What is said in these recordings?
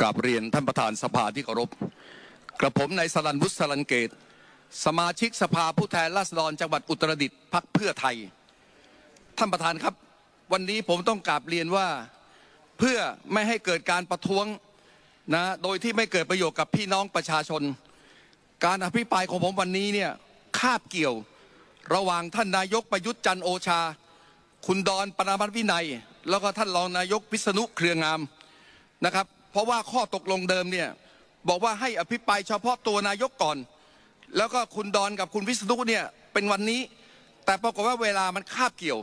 กราบเรียนท่านประธานสภาที่เคารพกระผมในายสลันวุฒิสลันเกต สมาชิกสภาผู้แทนราษฎรจังหวัดอุตรดิตถ์พักเพื่อไทย ท่านประธานครับ วันนี้ผมต้องกราบเรียนว่าเพื่อไม่ให้เกิดการประท้วงนะโดยที่ไม่เกิดประโยชน์กับพี่น้องประชาชน การอภิปรายของผมวันนี้เนี่ยคาบเกี่ยวระหว่างท่านนายกประยุทธ์จันโอชา คุณดอนปรมัตวินัย แล้วก็ท่านรองนายกพิษณุเครืองามนะครับ เพราะว่าข้อตกลงเดิมเนี่ยบอกว่าให้อภิปรายเฉพาะตัวนายกก่อน แล้วก็คุณดอนกับคุณพิษณุเนี่ยเป็นวันนี้ แต่ปรากฏว่าเวลามันคาบเกี่ยว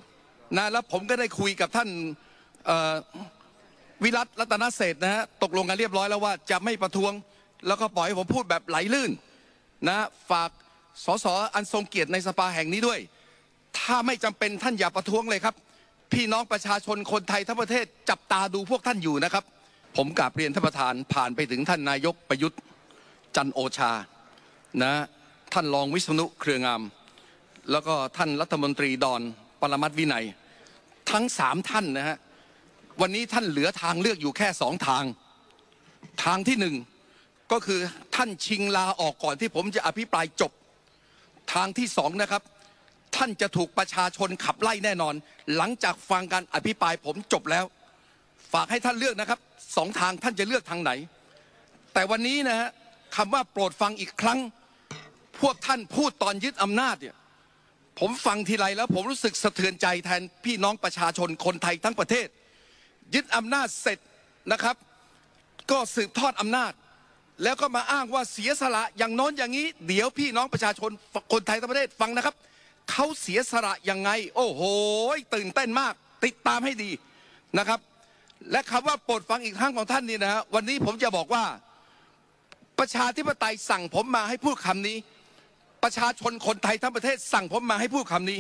นะแล้วผมก็ได้คุยกับท่านวิรัตรัตนเศษนะฮะตกลงกันเรียบร้อยแล้วว่าจะไม่ประท้วง แล้วก็ปล่อยให้ผมพูดแบบไหลลื่นนะฝากสสอันทรงเกียรติในสภาแห่งนี้ด้วย ถ้าไม่จำเป็นท่านอย่าประท้วงเลยครับ พี่น้องประชาชนคนไทยทั้งประเทศจับตาดูพวกท่านอยู่นะครับ ผมกราบเรียนท่านประธานผ่านไปถึงท่านนายกประยุทธ์จันโอชานะท่านรองวิษณุเครืองาม แล้วก็ท่านรัฐมนตรีดอนปรมัตวินัย ทั้งสามท่านนะฮะวันนี้ท่านเหลือทางเลือกอยู่แค่สองทาง ทางที่หนึ่งก็คือท่านชิงลาออกก่อนที่ผมจะอภิปรายจบ ทางที่สองนะครับ ท่านจะถูกประชาชนขับไล่แน่นอน หลังจากฟังการอภิปรายผมจบแล้ว ฝากให้ท่านเลือกนะครับสองทางท่านจะเลือกทางไหน แต่วันนี้นะฮะคำว่าโปรดฟังอีกครั้ง พวกท่านพูดตอนยึดอำนาจเนี่ยผมฟังทีไรแล้วผมรู้สึกสะเทือนใจแทนพี่น้องประชาชนคนไทยทั้งประเทศ ยึดอำนาจเสร็จนะครับ ก็สืบทอดอำนาจ แล้วก็มาอ้างว่าเสียสละอย่างโน้นอย่างนี้ เดี๋ยวพี่น้องประชาชนคนไทยทั้งประเทศฟังนะครับเขาเสียสละยังไง โอ้โห ตื่นเต้นมาก ติดตามให้ดีนะครับ และคำว่าโปรดฟังอีกครั้งของท่านนี่นะฮะวันนี้ผมจะบอกว่าประชาธิปไตยสั่งผมมาให้พูดคำนี้ ประชาชนคนไทยทั้งประเทศสั่งผมมาให้พูดคำนี้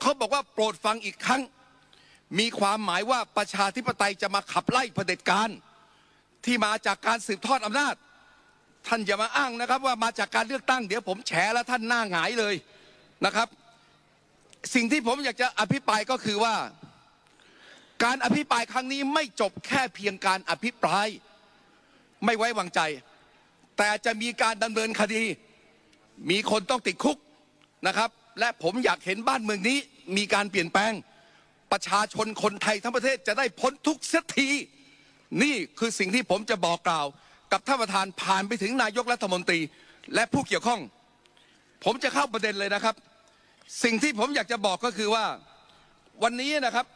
เขาบอกว่าโปรดฟังอีกครั้ง มีความหมายว่าประชาธิปไตยจะมาขับไล่เผด็จการ ที่มาจากการสืบทอดอำนาจ ท่านอย่ามาอ้างนะครับ ว่ามาจากการเลือกตั้งเดี๋ยวผมแฉแล้วท่านหน้าหงายเลยนะครับ สิ่งที่ผมอยากจะอภิปรายก็คือว่า การอภิปรายครั้งนี้ไม่จบแค่เพียงการอภิปราย ไม่ไว้วางใจ แต่จะมีการดำเนินคดี มีคนต้องติดคุกนะครับ และผมอยากเห็นบ้านเมืองนี้มีการเปลี่ยนแปลง ประชาชนคนไทยทั้งประเทศจะได้พ้นทุกเสียที นี่คือสิ่งที่ผมจะบอกกล่าว กับท่านประธานผ่านไปถึงนายกรัฐมนตรีและผู้เกี่ยวข้อง ผมจะเข้าประเด็นเลยนะครับ สิ่งที่ผมอยากจะบอกก็คือว่าวันนี้นะครับ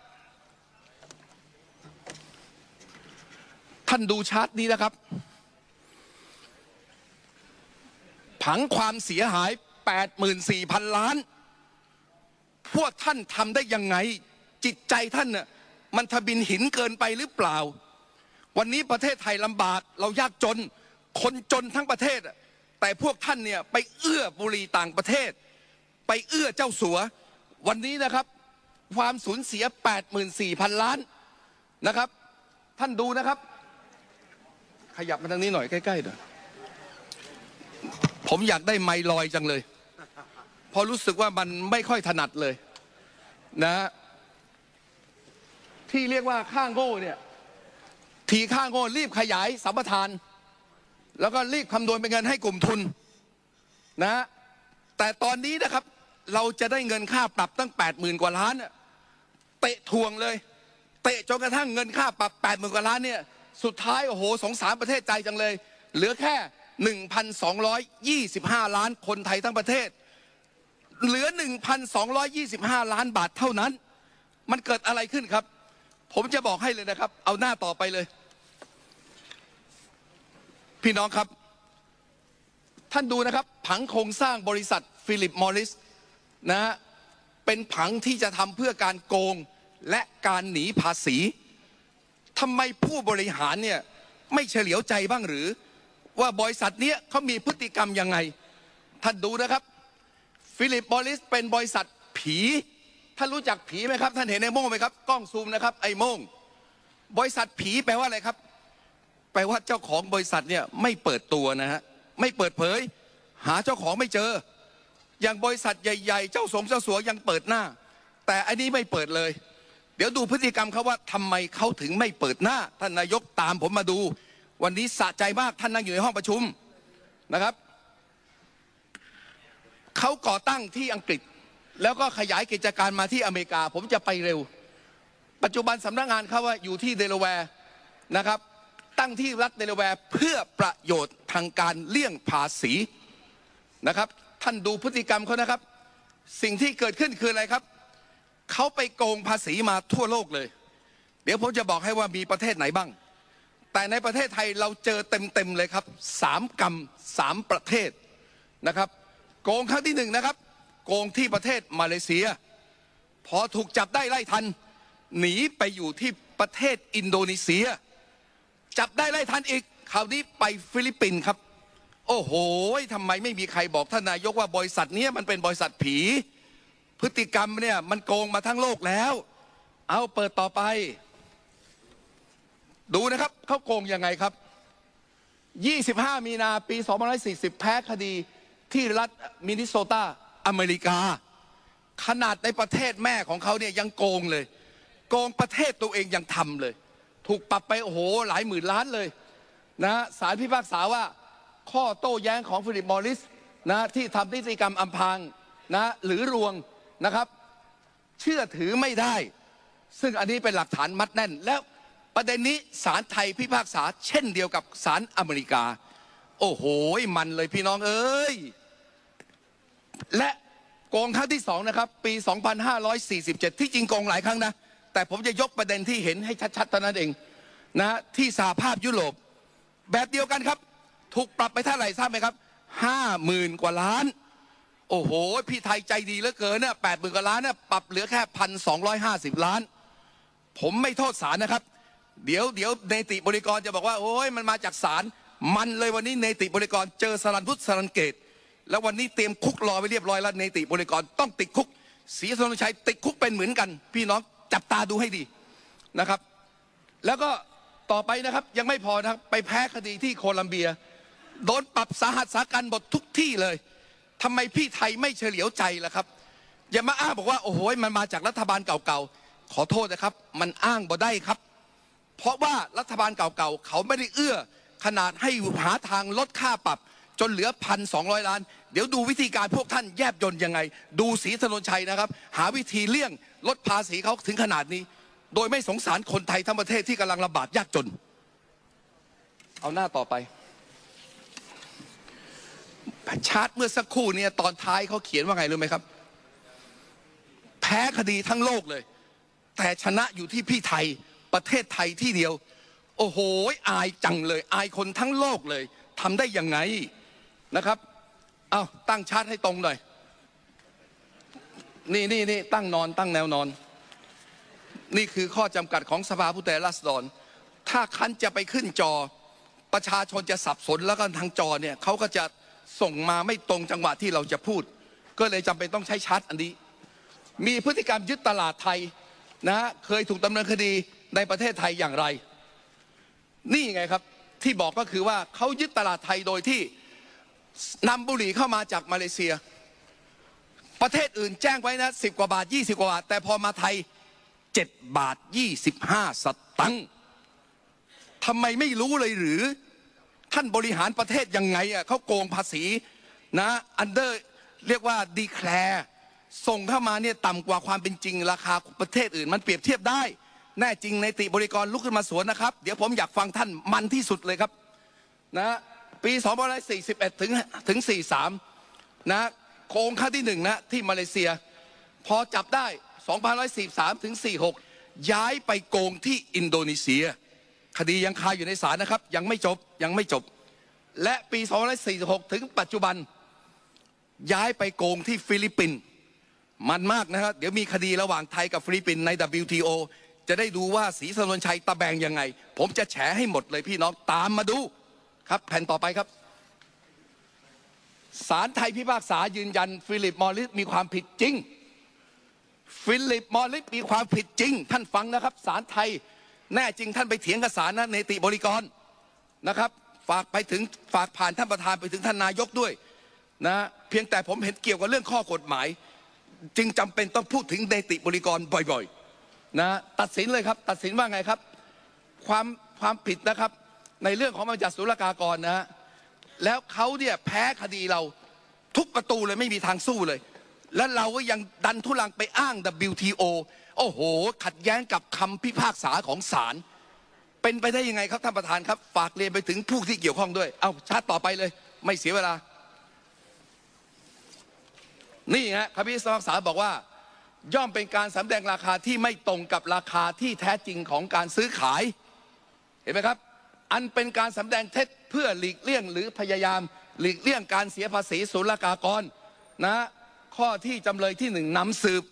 ท่านดูชาร์ตนี้นะครับ ผังความเสียหาย 84,000 ล้าน พวกท่านทำได้ยังไง จิตใจท่านน่ะมันทบินหินเกินไปหรือเปล่า วันนี้ประเทศไทยลำบาก เรายากจน คนจนทั้งประเทศ แต่พวกท่านเนี่ยไปเอื้อบุรีต่างประเทศ ไปเอื้อเจ้าสัว วันนี้นะครับ ความสูญเสีย 84,000 ล้านนะครับ ท่านดูนะครับ ขยับมาทางนี้หน่อยใกล้ๆหน่อยผมอยากได้ไมลอยจังเลยพราะรู้สึกว่ามันไม่ค่อยถนัดเลย นะที่เรียกว่าข้างโง่เนี่ย ทีข้างโง่รีบขยายสัมปทาน แล้วก็รีบคำนวณเป็นเงินให้กลุ่มทุนนะแต่ตอนนี้นะครับ เราจะได้เงินค่าปรับตั้งแปดหมื่นกว่าล้านเตะทวงเลย เตะจนกระทั่งเงินค่าปรับแปดหมื่นกว่าล้านเนี่ย สุดท้ายโอ้โหสงสารประเทศใจจังเลย เหลือแค่ 1,225 ล้านคนไทยทั้งประเทศ เหลือ 1,225 ล้านบาทเท่านั้น มันเกิดอะไรขึ้นครับ ผมจะบอกให้เลยนะครับ เอาหน้าต่อไปเลย พี่น้องครับ ท่านดูนะครับ ผังโครงสร้างบริษัทฟิลิปมอริสนะฮะเป็นผังที่จะทำเพื่อการโกงและการหนีภาษี ทำไมผู้บริหารเนี่ยไม่เฉลียวใจบ้างหรือ ว่าบริษัทเนี้ยเขามีพฤติกรรมยังไง ท่านดูนะครับ ฟิลิปมอริสเป็นบริษัทผี ท่านรู้จักผีไหมครับ ท่านเห็นไอ้โม่งไหมครับ กล้องซูมนะครับไอ้โม่ง บริษัทผีแปลว่าอะไรครับ แปลว่าเจ้าของบริษัทเนี่ยไม่เปิดตัวนะฮะไม่เปิดเผย หาเจ้าของไม่เจอ อย่างบริษัทใหญ่ ๆ เจ้าสมเจ้าสัวยังเปิดหน้า แต่อันนี้ไม่เปิดเลย ดี๋ยวดูพฤติกรรมเขาว่าทำไมเขาถึงไม่เปิดหน้า ท่านนายกตามผมมาดู วันนี้สะใจมากท่านนั่งอยู่ในห้องประชุมนะครับเขาก่อตั้งที่อังกฤษ แล้วก็ขยายกิจการมาที่อเมริกา ผมจะไปเร็ว ปัจจุบันสำนักงานเขาว่าอยู่ที่เดลาแวร์นะครับ ตั้งที่รัฐเดลาแวร์เพื่อประโยชน์ทางการเลี่ยงภาษีนะครับ ท่านดูพฤติกรรมเขานะครับ สิ่งที่เกิดขึ้นคืออะไรครับ เขาไปโกงภาษีมาทั่วโลกเลย เดี๋ยวผมจะบอกให้ว่ามีประเทศไหนบ้าง แต่ในประเทศไทยเราเจอเต็มๆเลยครับสามกรรมสามประเทศนะครับ โกงครั้งที่หนึ่งนะครับ โกงที่ประเทศมาเลเซีย พอถูกจับได้ไล่ทัน หนีไปอยู่ที่ประเทศอินโดนีเซีย จับได้ไล่ทันอีกคราวนี้ไปฟิลิปปินส์ครับ โอ้โหทำไมไม่มีใครบอกท่านนายกว่าบริษัทนี้มันเป็นบริษัทผี พฤติกรรมเนี่ยมันโกงมาทั้งโลกแล้ว เอาเปิดต่อไป ดูนะครับเขาโกงยังไงครับ 25 มีนาปี 2540 แพ้คดีที่รัฐมินนิโซตาอเมริกา ขนาดในประเทศแม่ของเขาเนี่ยยังโกงเลย โกงประเทศตัวเองยังทำเลย ถูกปรับไปโอ้โหหลายหมื่นล้านเลยนะศาลพิพากษาว่าข้อโต้แย้งของฟิลิปมอริสนะที่ทำนิติกรรมอำพรางนะหรือรวง นะครับ เชื่อถือไม่ได้ ซึ่งอันนี้เป็นหลักฐานมัดแน่น แล้วประเด็นนี้ศาลไทยพิพากษา เช่นเดียวกับศาลอเมริกา โอ้โหมันเลยพี่น้องเอ้ยและโกงครั้งที่สองนะครับ ปี 2547 ที่จริงโกงหลายครั้งนะ แต่ผมจะยกประเด็นที่เห็นให้ชัดๆเท่านั้นเองนะที่สหภาพยุโรปแบบเดียวกันครับ ถูกปรับไปเท่าไหร่ทราบไหมครับห้าหมื่นกว่าล้าน โอ้โห พี่ไทยใจดีเหลือเกินเนี่ยแปดหมื่นกว่าล้านเนี่ยปรับเหลือแค่พันสองร้อยห้าสิบล้าน ผมไม่โทษศาลนะครับ เดี๋ยวเดี๋ยวเนติบริกรจะบอกว่า โอ้ยมันมาจากศาลมันเลยวันนี้เนติบริกรเจอสรันพุทธสรันเกต แล้ววันนี้เตรียมคุกรอไว้เรียบร้อยแล้วเนติบริกรต้องติดคุกศรีสนชัยติดคุกเป็นเหมือนกัน พี่น้องจับตาดูให้ดีนะครับ แล้วก็ต่อไปนะครับยังไม่พอนะครับไปแพ้คดีที่โคลัมเบีย โดนปรับสาหัสสากันหมดทุกที่เลย ทำไมพี่ไทยไม่เฉลียวใจล่ะครับ อย่ามาอ้างบอกว่าโอ้โหมันมาจากรัฐบาลเก่าๆ ขอโทษนะครับ มันอ้างบ่ได้ครับ เพราะว่ารัฐบาลเก่าๆ เขาไม่ได้เอื้อ ขนาดให้หาทางลดค่าปรับ จนเหลือพันสองร้อยล้าน เดี๋ยวดูวิธีการพวกท่านแยบยนยังไง ดูสีถนนชัยนะครับ หาวิธีเลี่ยงลดภาษีเขาถึงขนาดนี้ โดยไม่สงสารคนไทยทั้งประเทศที่กำลังลำบากยากจน เอาหน้าต่อไป ชาร์ตเมื่อสักครู่เนี่ยตอนท้ายเขาเขียนว่าไงรู้ไหมครับ แพ้คดีทั้งโลกเลย แต่ชนะอยู่ที่พี่ไทยประเทศไทยที่เดียว โอ้โหอายจังเลย อายคนทั้งโลกเลยทำได้ยังไงนะครับเอาตั้งชาร์ตให้ตรงหน่อยนี่นี่นี่ตั้งนอนตั้งแนวนอน นี่คือข้อจำกัดของสภาผู้แทนราษฎร ถ้าคันจะไปขึ้นจอประชาชนจะสับสนแล้วก็ทางจอเนี่ยเขาก็จะ ส่งมาไม่ตรงจังหวะที่เราจะพูด ก็เลยจำเป็นต้องใช้ชาร์ตอันนี้ มีพฤติกรรมยึดตลาดไทยนะฮะเคยถูกดำเนินคดีในประเทศไทยอย่างไร นี่ไงครับที่บอกก็คือว่าเขายึดตลาดไทยโดยที่นำบุหรี่เข้ามาจากมาเลเซีย ประเทศอื่นแจ้งไว้นะสิบกว่าบาทยี่สิบกว่าบาท แต่พอมาไทยเจ็ดบาทยี่สิบห้าสตังค์ทำไมไม่รู้เลยหรือ ท่านบริหารประเทศยังไงอะเขาโกงภาษีนะอันเดอร์เรียกว่าดีแคลร์ส่งเข้ามาเนี่ยต่ำกว่าความเป็นจริง ราคาประเทศอื่น มันเปรียบเทียบได้ แน่จริงในติบริกรลุกขึ้นมาสวนนะครับ เดี๋ยวผมอยากฟังท่านมันที่สุดเลยครับนะปี2541ถึงถึง 43 นะโกงครั้งที่หนึ่งนะที่มาเลเซีย พอจับได้ 2543 ถึง 46 ย้ายไปโกงที่อินโดนีเซีย คดียังคาอยู่ในศาลนะครับ ยังไม่จบยังไม่จบ และปี2546 ถึงปัจจุบัน ย้ายไปโกงที่ฟิลิปปินส์มันมากนะครับ เดี๋ยวมีคดีระหว่างไทยกับฟิลิปปินส์ใน WTO จะได้ดูว่าสีสนนชัยตะแบงยังไง ผมจะแฉให้หมดเลยพี่น้องตามมาดูครับแผ่นต่อไปครับศาลไทยพิพากษายืนยัน ฟิลิปมอริสมีความผิดจริง ฟิลิปมอริสมีความผิดจริง ท่านฟังนะครับศาลไทย แน่จริงท่านไปเถียงกับศาลนะเนติบริกรนะครับ ฝากไปถึงฝากผ่านท่านประธานไปถึงท่านนายกด้วยนะเพียงแต่ผมเห็นเกี่ยวกับเรื่องข้อกฎหมาย จึงจำเป็นต้องพูดถึงเนติบริกรบ่อยๆนะตัดสินเลยครับ ตัดสินว่าไงครับ ความความผิดนะครับในเรื่องของบัญญัติศุลกากรนะฮะแล้วเขาเนี่ยแพ้คดีเราทุกประตูเลยไม่มีทางสู้เลย แล้วเราก็ยังดันทุลังไปอ้าง WTO โอ้โห ขัดแย้งกับคำพิพากษาของศาลเป็นไปได้ยังไงครับท่านประธานครับ ฝากเรียนไปถึงผู้ที่เกี่ยวข้องด้วย เอาชาร์ตต่อไปเลย ไม่เสียเวลา นี่ฮะคำพิพากษาบอกว่า ย่อมเป็นการสำแดงราคาที่ไม่ตรงกับราคาที่แท้จริงของการซื้อขาย เห็นไหมครับ อันเป็นการสำแดงเท็จเพื่อหลีกเลี่ยงหรือพยายาม หลีกเลี่ยงการเสียภาษีศุลกากรนะข้อที่จำเลยที่หนึ่งนำสืบ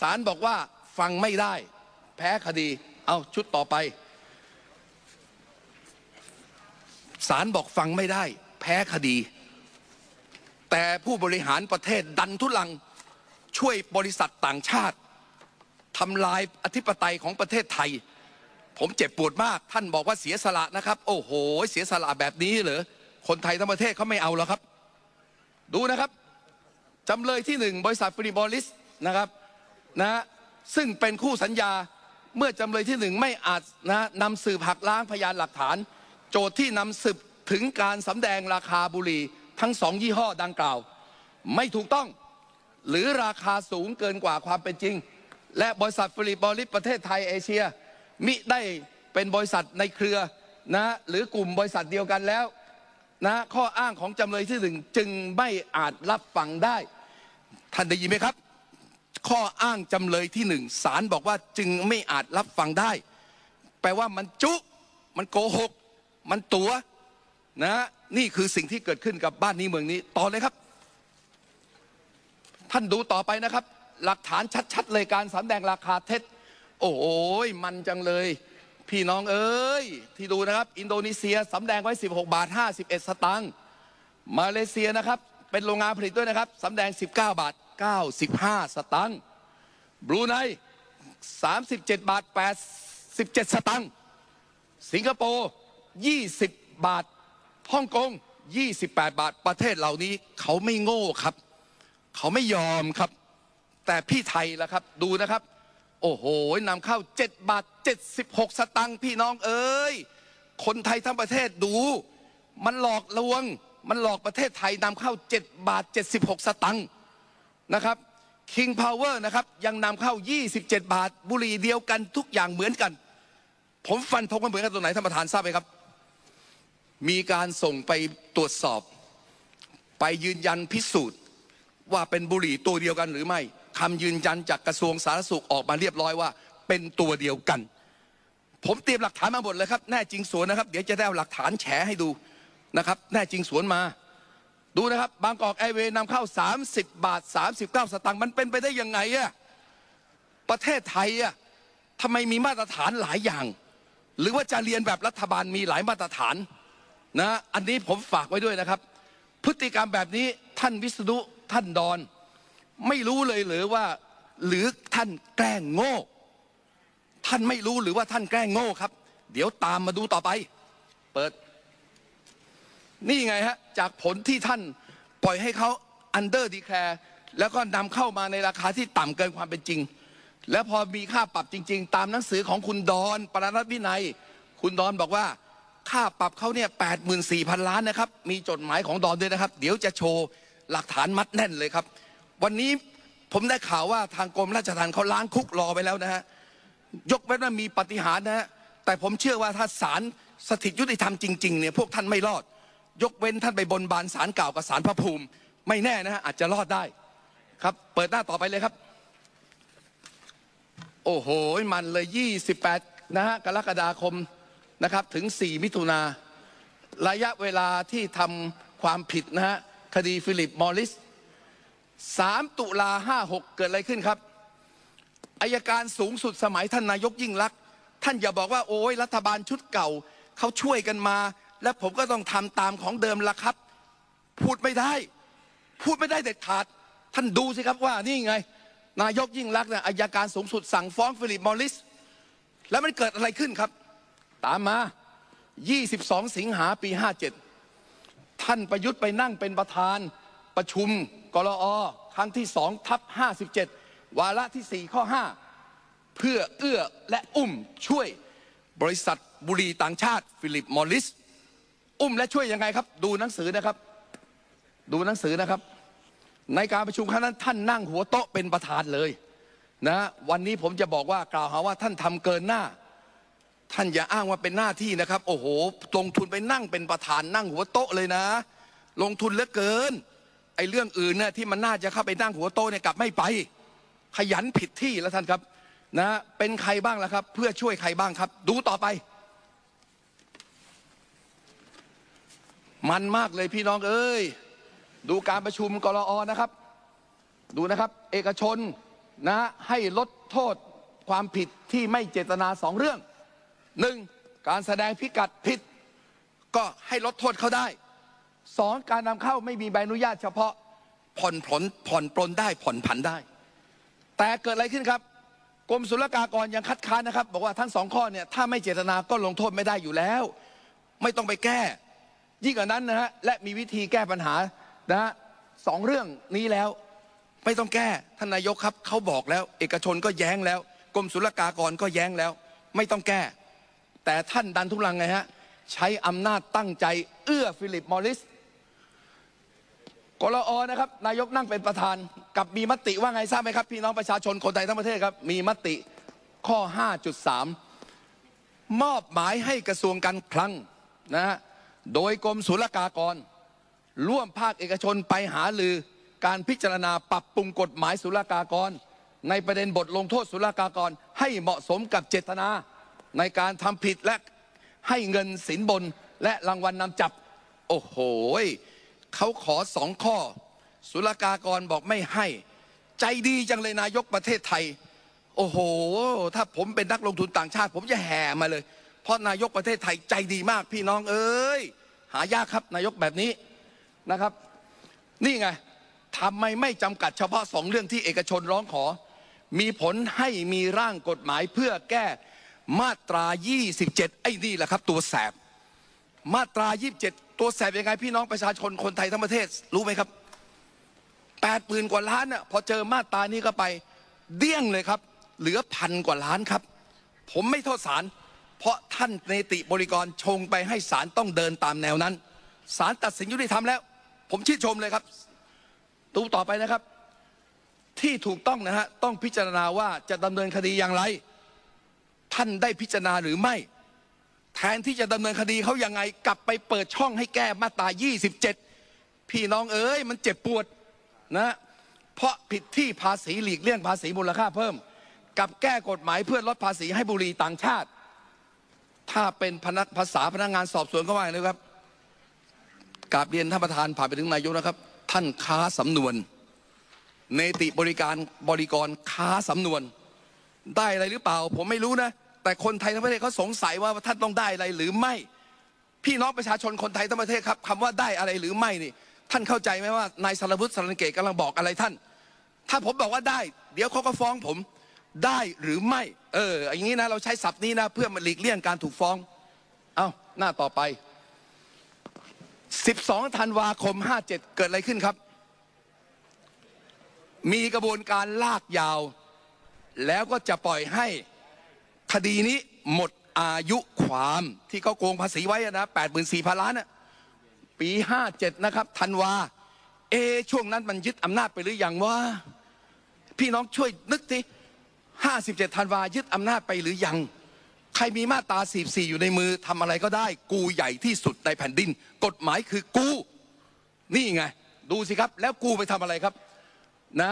ศาลบอกว่าฟังไม่ได้ แพ้คดี เอาชุดต่อไปศาลบอกฟังไม่ได้ แพ้คดี แต่ผู้บริหารประเทศดันทุลังช่วยบริษัทต่างชาติทำลายอธิปไตยของประเทศไทย ผมเจ็บปวดมาก ท่านบอกว่าเสียสละนะครับ โอ้โห เสียสละแบบนี้เหรอคนไทยทั้งประเทศเขาไม่เอาแล้วครับ ดูนะครับจำเลยที่หนึ่งบริษัทฟรีบอลิสนะครับ นะซึ่งเป็นคู่สัญญาเมื่อจำเลยที่หนึ่งไม่อาจนะนำสืบหักล้างพยานหลักฐาน โจทย์ที่นำสืบถึงการสำแดงราคาบุหรี่ทั้งสองยี่ห้อดังกล่าว ไม่ถูกต้องหรือราคาสูงเกินกว่าความเป็นจริง และบริษัทฟรีบอลิสประเทศไทยเอเชีย มิได้เป็นบริษัทในเครือนะหรือกลุ่มบริษัทเดียวกันแล้วนะข้ออ้างของจำเลยที่หนึ่งจึงไม่อาจรับฟังได้ท่านได้ยินไหมครับ ข้ออ้างจำเลยที่หนึ่งศาลบอกว่าจึงไม่อาจรับฟังได้ แปลว่ามันจุ มันโกหก มันตัวนะนี่คือสิ่งที่เกิดขึ้นกับบ้านนี้เมืองนี้ ต่อเลยครับ ท่านดูต่อไปนะครับ หลักฐานชัดๆเลยการสำแดงราคาเท็จ โอ้ยมันจังเลย พี่น้องเอ้ย ที่ดูนะครับ อินโดนีเซียสำแดงไว้ 16 บาท 51 สตางค์มาเลเซียนะครับ เป็นโรงงานผลิตด้วยนะครับสำแดง 19 บาท 95 สตางค์บรูไน37 บาท 87 สตางค์สิงคโปร์20 บาทฮ่องกง28 บาทประเทศเหล่านี้เขาไม่โง่ครับ เขาไม่ยอมครับ แต่พี่ไทยล่ะครับดูนะครับ โอ้โหนำเข้า 7 บาท 76 สตังค์พี่น้องเอ้ยคนไทยทั้งประเทศดู มันหลอกลวง มันหลอกประเทศไทยนำเข้า 7 บาท 76 สตังค์ นะครับ King Power นะครับยังนำเข้า 27 บาท บุหรี่เดียวกันทุกอย่างเหมือนกัน ผมฟันธงกันเหมือนกันตรงไหนท่านประธานทราบไหมครับ มีการส่งไปตรวจสอบ ไปยืนยันพิสูจน์ว่าเป็นบุหรี่ตัวเดียวกันหรือไม่คำยืนยันจากกระทรวงสาธารณสุขออกมาเรียบร้อยว่า เป็นตัวเดียวกัน ผมเตรียมหลักฐานมาหมดเลยครับแน่จริงสวนนะครับ เดี๋ยวจะได้เอาหลักฐานแฉให้ดูนะครับ แน่จริงสวนมา ดูนะครับ บางกอกไอเวย์นำเข้า 30 บาท 39 สตางค์มันเป็นไปได้ยังไงอะประเทศไทยอะทำไมมีมาตรฐานหลายอย่าง หรือว่าจะเลียนแบบรัฐบาลมีหลายมาตรฐานนะอันนี้ผมฝากไว้ด้วยนะครับ พฤติกรรมแบบนี้ท่านวิษณุท่านดอน ไม่รู้เลยหรือว่า หรือท่านแกล้งโง่ ท่านไม่รู้หรือว่าท่านแกล้งโง่ครับ เดี๋ยวตามมาดูต่อไป เปิด นี่ไงฮะ จากผลที่ท่านปล่อยให้เขา under declare แล้วก็นำเข้ามาในราคาที่ต่ำเกินความเป็นจริง แล้วพอมีค่าปรับจริง ๆ ตามหนังสือของคุณดอนปรนัฐวินัย คุณดอนบอกว่าค่าปรับเขาเนี่ยแปดหมื่นสี่พันล้านนะครับ มีจดหมายของดอนด้วยนะครับ เดี๋ยวจะโชว์หลักฐานมัดแน่นเลยครับ วันนี้ผมได้ข่าวว่าทางกรมราชทัณฑ์เขาล้างคุกรอไปแล้วนะฮะ ยกเว้นว่ามีปฏิหารนะฮะ แต่ผมเชื่อว่าถ้าศาลสถิตยุติธรรมจริงๆเนี่ยพวกท่านไม่รอด ยกเว้นท่านไปบนบานศาลเก่ากับศาลพระภูมิ ไม่แน่นะฮะอาจจะรอดได้ครับ เปิดหน้าต่อไปเลยครับ โอ้โห มันเลย 28 นะฮะกรกฎาคมนะครับถึง 4 มิถุนาระยะเวลาที่ทำความผิดนะฮะคดีฟิลิปมอริส 3 ตุลา56 เกิดอะไรขึ้นครับอัยการสูงสุดสมัยท่านนายกยิ่งลักษณ์ท่านอย่าบอกว่าโอ้ยรัฐบาลชุดเก่าเขาช่วยกันมา และผมก็ต้องทำตามของเดิมละครับ พูดไม่ได้ พูดไม่ได้เด็ดขาด ท่านดูสิครับว่านี่ไง นายกยิ่งลักเนี่ยอายการสูงสุดสั่งฟ้องฟิลิปมอริส แล้วมันเกิดอะไรขึ้นครับ ตามมา 22 สิงหาปี 57 ท่านประยุทธ์ไปนั่งเป็นประธานประชุมกรอครั้งที่สองทับ57 วาระที่ 4 ข้อ 5 เพื่อเอื้อและอุ้มช่วยบริษัทบุรีต่างชาติ ฟิลิปมอริส อุ้มและช่วยยังไงครับ ดูหนังสือนะครับ ดูหนังสือนะครับ ในการประชุมครั้งนั้นท่านนั่งหัวโต๊ะเป็นประธานเลยนะวันนี้ผมจะบอกว่ากล่าวหาว่าท่านทำเกินหน้า ท่านอย่าอ้างว่าเป็นหน้าที่นะครับ โอ้โหลงทุนไปนั่งเป็นประธานนั่งหัวโต๊ะเลยนะ ลงทุนเหลือเกินไอ้เรื่องอื่นเนี่ยที่มันน่าจะเข้าไปนั่งหัวโต๊ะเนี่ยกลับไม่ไป ขยันผิดที่แล้วท่านครับนะเป็นใครบ้างล่ะครับ เพื่อช่วยใครบ้างครับ ดูต่อไป มันมากเลยพี่น้องเอ้ย ดูการประชุมกรอนะครับ ดูนะครับ เอกชนนะให้ลดโทษความผิดที่ไม่เจตนาสองเรื่องหนึ่งการแสดงพิกัดผิด ก็ให้ลดโทษเขาได้สองการนำเข้าไม่มีใบอนุญาตเฉพาะผ่อนผลผ่อนปลนได้ผ่อนผันได้ แต่เกิดอะไรขึ้นครับกรมศุลกากรยังคัดค้านนะครับ บอกว่าทั้งสองข้อเนี่ยถ้าไม่เจตนาก็ลงโทษไม่ได้อยู่แล้ว ไม่ต้องไปแก้ ยิ่งกว่านั้นนะฮะและมีวิธีแก้ปัญหานะฮะสองเรื่องนี้แล้วไม่ต้องแก้ท่านนายกครับเขาบอกแล้ว เอกชนก็แย้งแล้วกรมศุลกากรก็แย้งแล้ว ไม่ต้องแก้ แต่ท่านดันทุลังไงฮะใช้อำนาจตั้งใจเอื้อฟิลิปมอริสกรอนะครับนายกนั่งเป็นประธานกับมีมติว่าไงทราบไหมครับ พี่น้องประชาชนคนไทยทั้งประเทศครับ มีมติข้อ 5.3 มอบหมายให้กระทรวงการคลังนะฮะ โดยกรมศุลกากร ร่วมภาคเอกชนไปหาลือการพิจารณาปรับปรุงกฎหมายศุลกากร ในประเด็นบทลงโทษศุลกากรให้เหมาะสมกับเจตนา ในการทำผิดและให้เงินสินบนและรางวัลนนำจับ โอ้โหเขาขอสองข้อ ศุลกากรบอกไม่ให้ ใจดีจังเลยนายกประเทศไทย โอ้โห ถ้าผมเป็นนักลงทุนต่างชาติ ผมจะแห่มาเลย เพราะนายกประเทศไทยใจดีมากพี่น้องเอ้ยหายากครับนายกแบบนี้นะครับ นี่ไงทำไมไม่จำกัดเฉพาะสองเรื่องที่เอกชนร้องขอ มีผลให้มีร่างกฎหมายเพื่อแก้มาตรา 27 ไอ้นี่แหละครับ ตัวแสบ มาตรา 27 ตัวแสบยังไง พี่น้องประชาชนคนไทยทั้งประเทศ รู้ไหมครับแปดหมื่นกว่าล้านน่ะพอเจอมาตรานี้ก็ไป เดี้ยงเลยครับ เหลือพันกว่าล้านครับ ผมไม่โทษศาล เพราะท่านเนติบริกรชงไปให้ศาลต้องเดินตามแนวนั้นศาลตัดสินยุติธรรมแล้ว ผมชื่นชมเลยครับดูต่อไปนะครับ ที่ถูกต้องนะฮะต้องพิจารณาว่าจะดำเนินคดีอย่างไร ท่านได้พิจารณาหรือไม่ แทนที่จะดำเนินคดีเขายังไงกลับไปเปิดช่องให้แก้มาตรา 27 พี่น้องเอ้ยมันเจ็บปวดนะเพราะผิดที่ภาษีหลีกเลี่ยงภาษีมูลค่าเพิ่ม กับแก้กฎหมายเพื่อลดภาษีให้บุรีต่างชาติ ถ้าเป็นพนักภาษาพนักงานสอบสวนก็ว่าอย่างนี้ครับกราบเรียนท่านประธานผ่านไปถึงนายกนะครับ ท่านค้าสำนวน เนติบริการบริกรค้าสำนวน ได้อะไรหรือเปล่า ผมไม่รู้นะ แต่คนไทยทั้งประเทศเขาสงสัยว่าท่านต้องได้อะไรหรือไม่ พี่น้องประชาชนคนไทยทั้งประเทศครับคำว่าได้อะไรหรือไม่นี่ ท่านเข้าใจไหมว่านายสารวุฒิสารเกตกำลังบอกอะไรท่าน ถ้าผมบอกว่าได้ เดี๋ยวเขาก็ฟ้องผม ได้หรือไม่ เอออย่างนี้นะเราใช้ศัพท์นี้นะเพื่อมาหลีกเลี่ยงการถูกฟ้อง เอาหน้าต่อไป 12ธันวาคม 57 เกิดอะไรขึ้นครับ มีกระบวนการลากยาว แล้วก็จะปล่อยให้คดีนี้หมดอายุความที่เขาโกงภาษีไว้นะ84,000พันล้านนะปี 57 นะครับธันวา เอ ช่วงนั้นมันยึดอำนาจไปหรืออยังว่า พี่น้องช่วยนึกที 57ธันวายึดอำนาจไปหรือยัง ใครมีมาตรา44 อยู่ในมือทำอะไรก็ได้ กูใหญ่ที่สุดในแผ่นดิน กฎหมายคือกู นี่ไง ดูสิครับ แล้วกูไปทำอะไรครับ นะ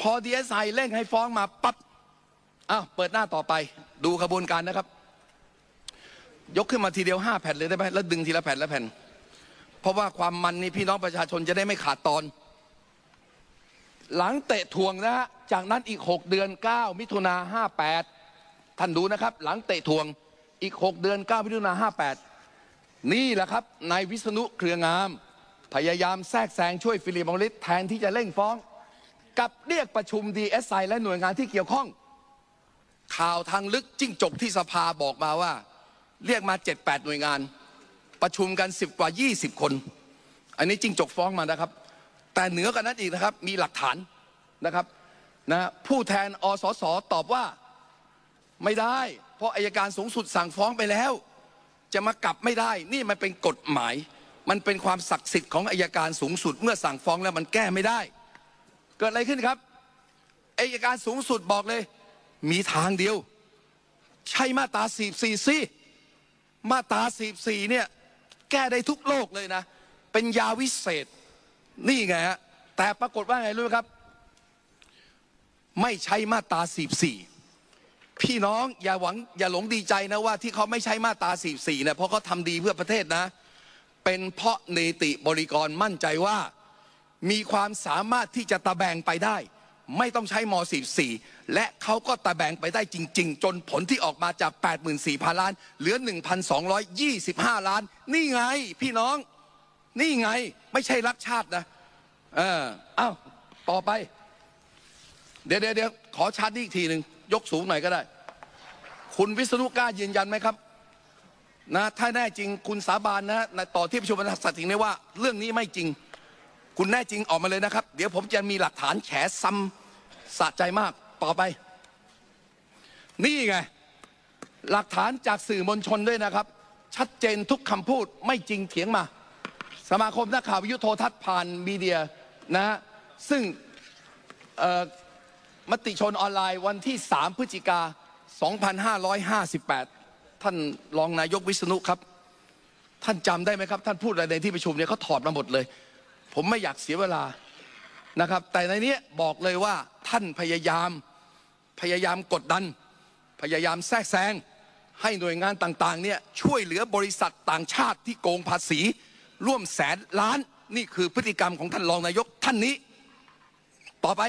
พอดีเอสไอเร่งให้ฟ้องมาปั๊บอ้าวเปิดหน้าต่อไป ดูขบวนการนะครับ ยกขึ้นมาทีเดียวห้าแผ่นเลยได้ไหมแล้วดึงทีละแผ่นละแผ่น เพราะว่าความมันนี่พี่น้องประชาชนจะได้ไม่ขาดตอน หลังเตะถ่วงนะฮะ จากนั้นอีก 6 เดือน 9 มิถุนา58 ท่านดูนะครับ หลังเตะถ่วงอีก 6 เดือน 9 มิถุนา58 นี่แหละครับนายวิษณุเครืองาม พยายามแทรกแซงช่วยฟิลิปมอริสแทนที่จะเร่งฟ้อง กลับเรียกประชุมดีเอสไอและหน่วยงานที่เกี่ยวข้อง ข่าวทางลึกจิ้งจกที่สภาบอกมาว่า เรียกมา 7-8 หน่วยงาน ประชุมกัน 10 กว่า 20 คน อันนี้จิ้งจกฟ้องมานะครับ แต่เหนือกว่านั้นอีกนะครับมีหลักฐานนะครับ นะผู้แทนอสสตอบว่าไม่ได้ เพราะอายการสูงสุดสั่งฟ้องไปแล้ว จะมากลับไม่ได้ นี่มันเป็นกฎหมาย มันเป็นความศักดิ์สิทธิ์ของอายการสูงสุด เมื่อสั่งฟ้องแล้วมันแก้ไม่ได้ เกิดอะไรขึ้นครับอายการสูงสุดบอกเลย มีทางเดียว ใช่มาตรา44สิมาตรา44เนี่ยแก้ได้ทุกโลกเลยนะ เป็นยาวิเศษ นี่ไงฮะแต่ปรากฏว่าไงรู้ไหมครับ ไม่ใช้มาตรา44 พี่น้องอย่าหวังอย่าหลงดีใจนะว่าที่เขาไม่ใช้มาตรา44เนี่ยเพราะเขาทำดีเพื่อประเทศนะ เป็นเพราะเนติบริกรมั่นใจว่า มีความสามารถที่จะตะแบงไปได้ ไม่ต้องใช้ม 44 และเขาก็ตะแบงไปได้จริง ๆ จนผลที่ออกมาจาก 84,000 ล้าน เหลือ 1,225 ล้าน นี่ไงพี่น้อง นี่ไงไม่ใช่รักชาตินะ เออเอ้าต่อไป เดี๋ยวเดี๋ยวขอชาร์จนี่อีกทีหนึ่งยกสูงหน่อยก็ได้ คุณวิษณุกล้ายืนยันไหมครับ นะถ้าแน่จริงคุณสาบานนะในต่อที่ประชุมบรรทัดสัตย์ถึงได้ว่า เรื่องนี้ไม่จริง คุณแน่จริงออกมาเลยนะครับ เดี๋ยวผมจะมีหลักฐานแฉซ้ำสะใจมากต่อไป นี่ไง หลักฐานจากสื่อมวลชนด้วยนะครับ ชัดเจนทุกคำพูดไม่จริงเถียงมา สมาคมนักข่าววิทยุโทรทัศน์ผ่านมีเดียนะฮะซึ่งเอ่อ มติชนออนไลน์วันที่ 3 พฤศจิกา 2558 ท่านรองนายกวิษณุครับ ท่านจำได้ไหมครับ ท่านพูดอะไรในที่ประชุมเนี่ยเขาถอดมาหมดเลย ผมไม่อยากเสียเวลานะครับ แต่ในนี้บอกเลยว่าท่านพยายามพยายามกดดัน พยายามแทรกแซงให้หน่วยงานต่างๆเนี่ยช่วยเหลือบริษัทต่างชาติที่โกงภาษี ร่วมแสนล้านนี่คือพฤติกรรมของท่านรองนายกท่านนี้ ต่อไป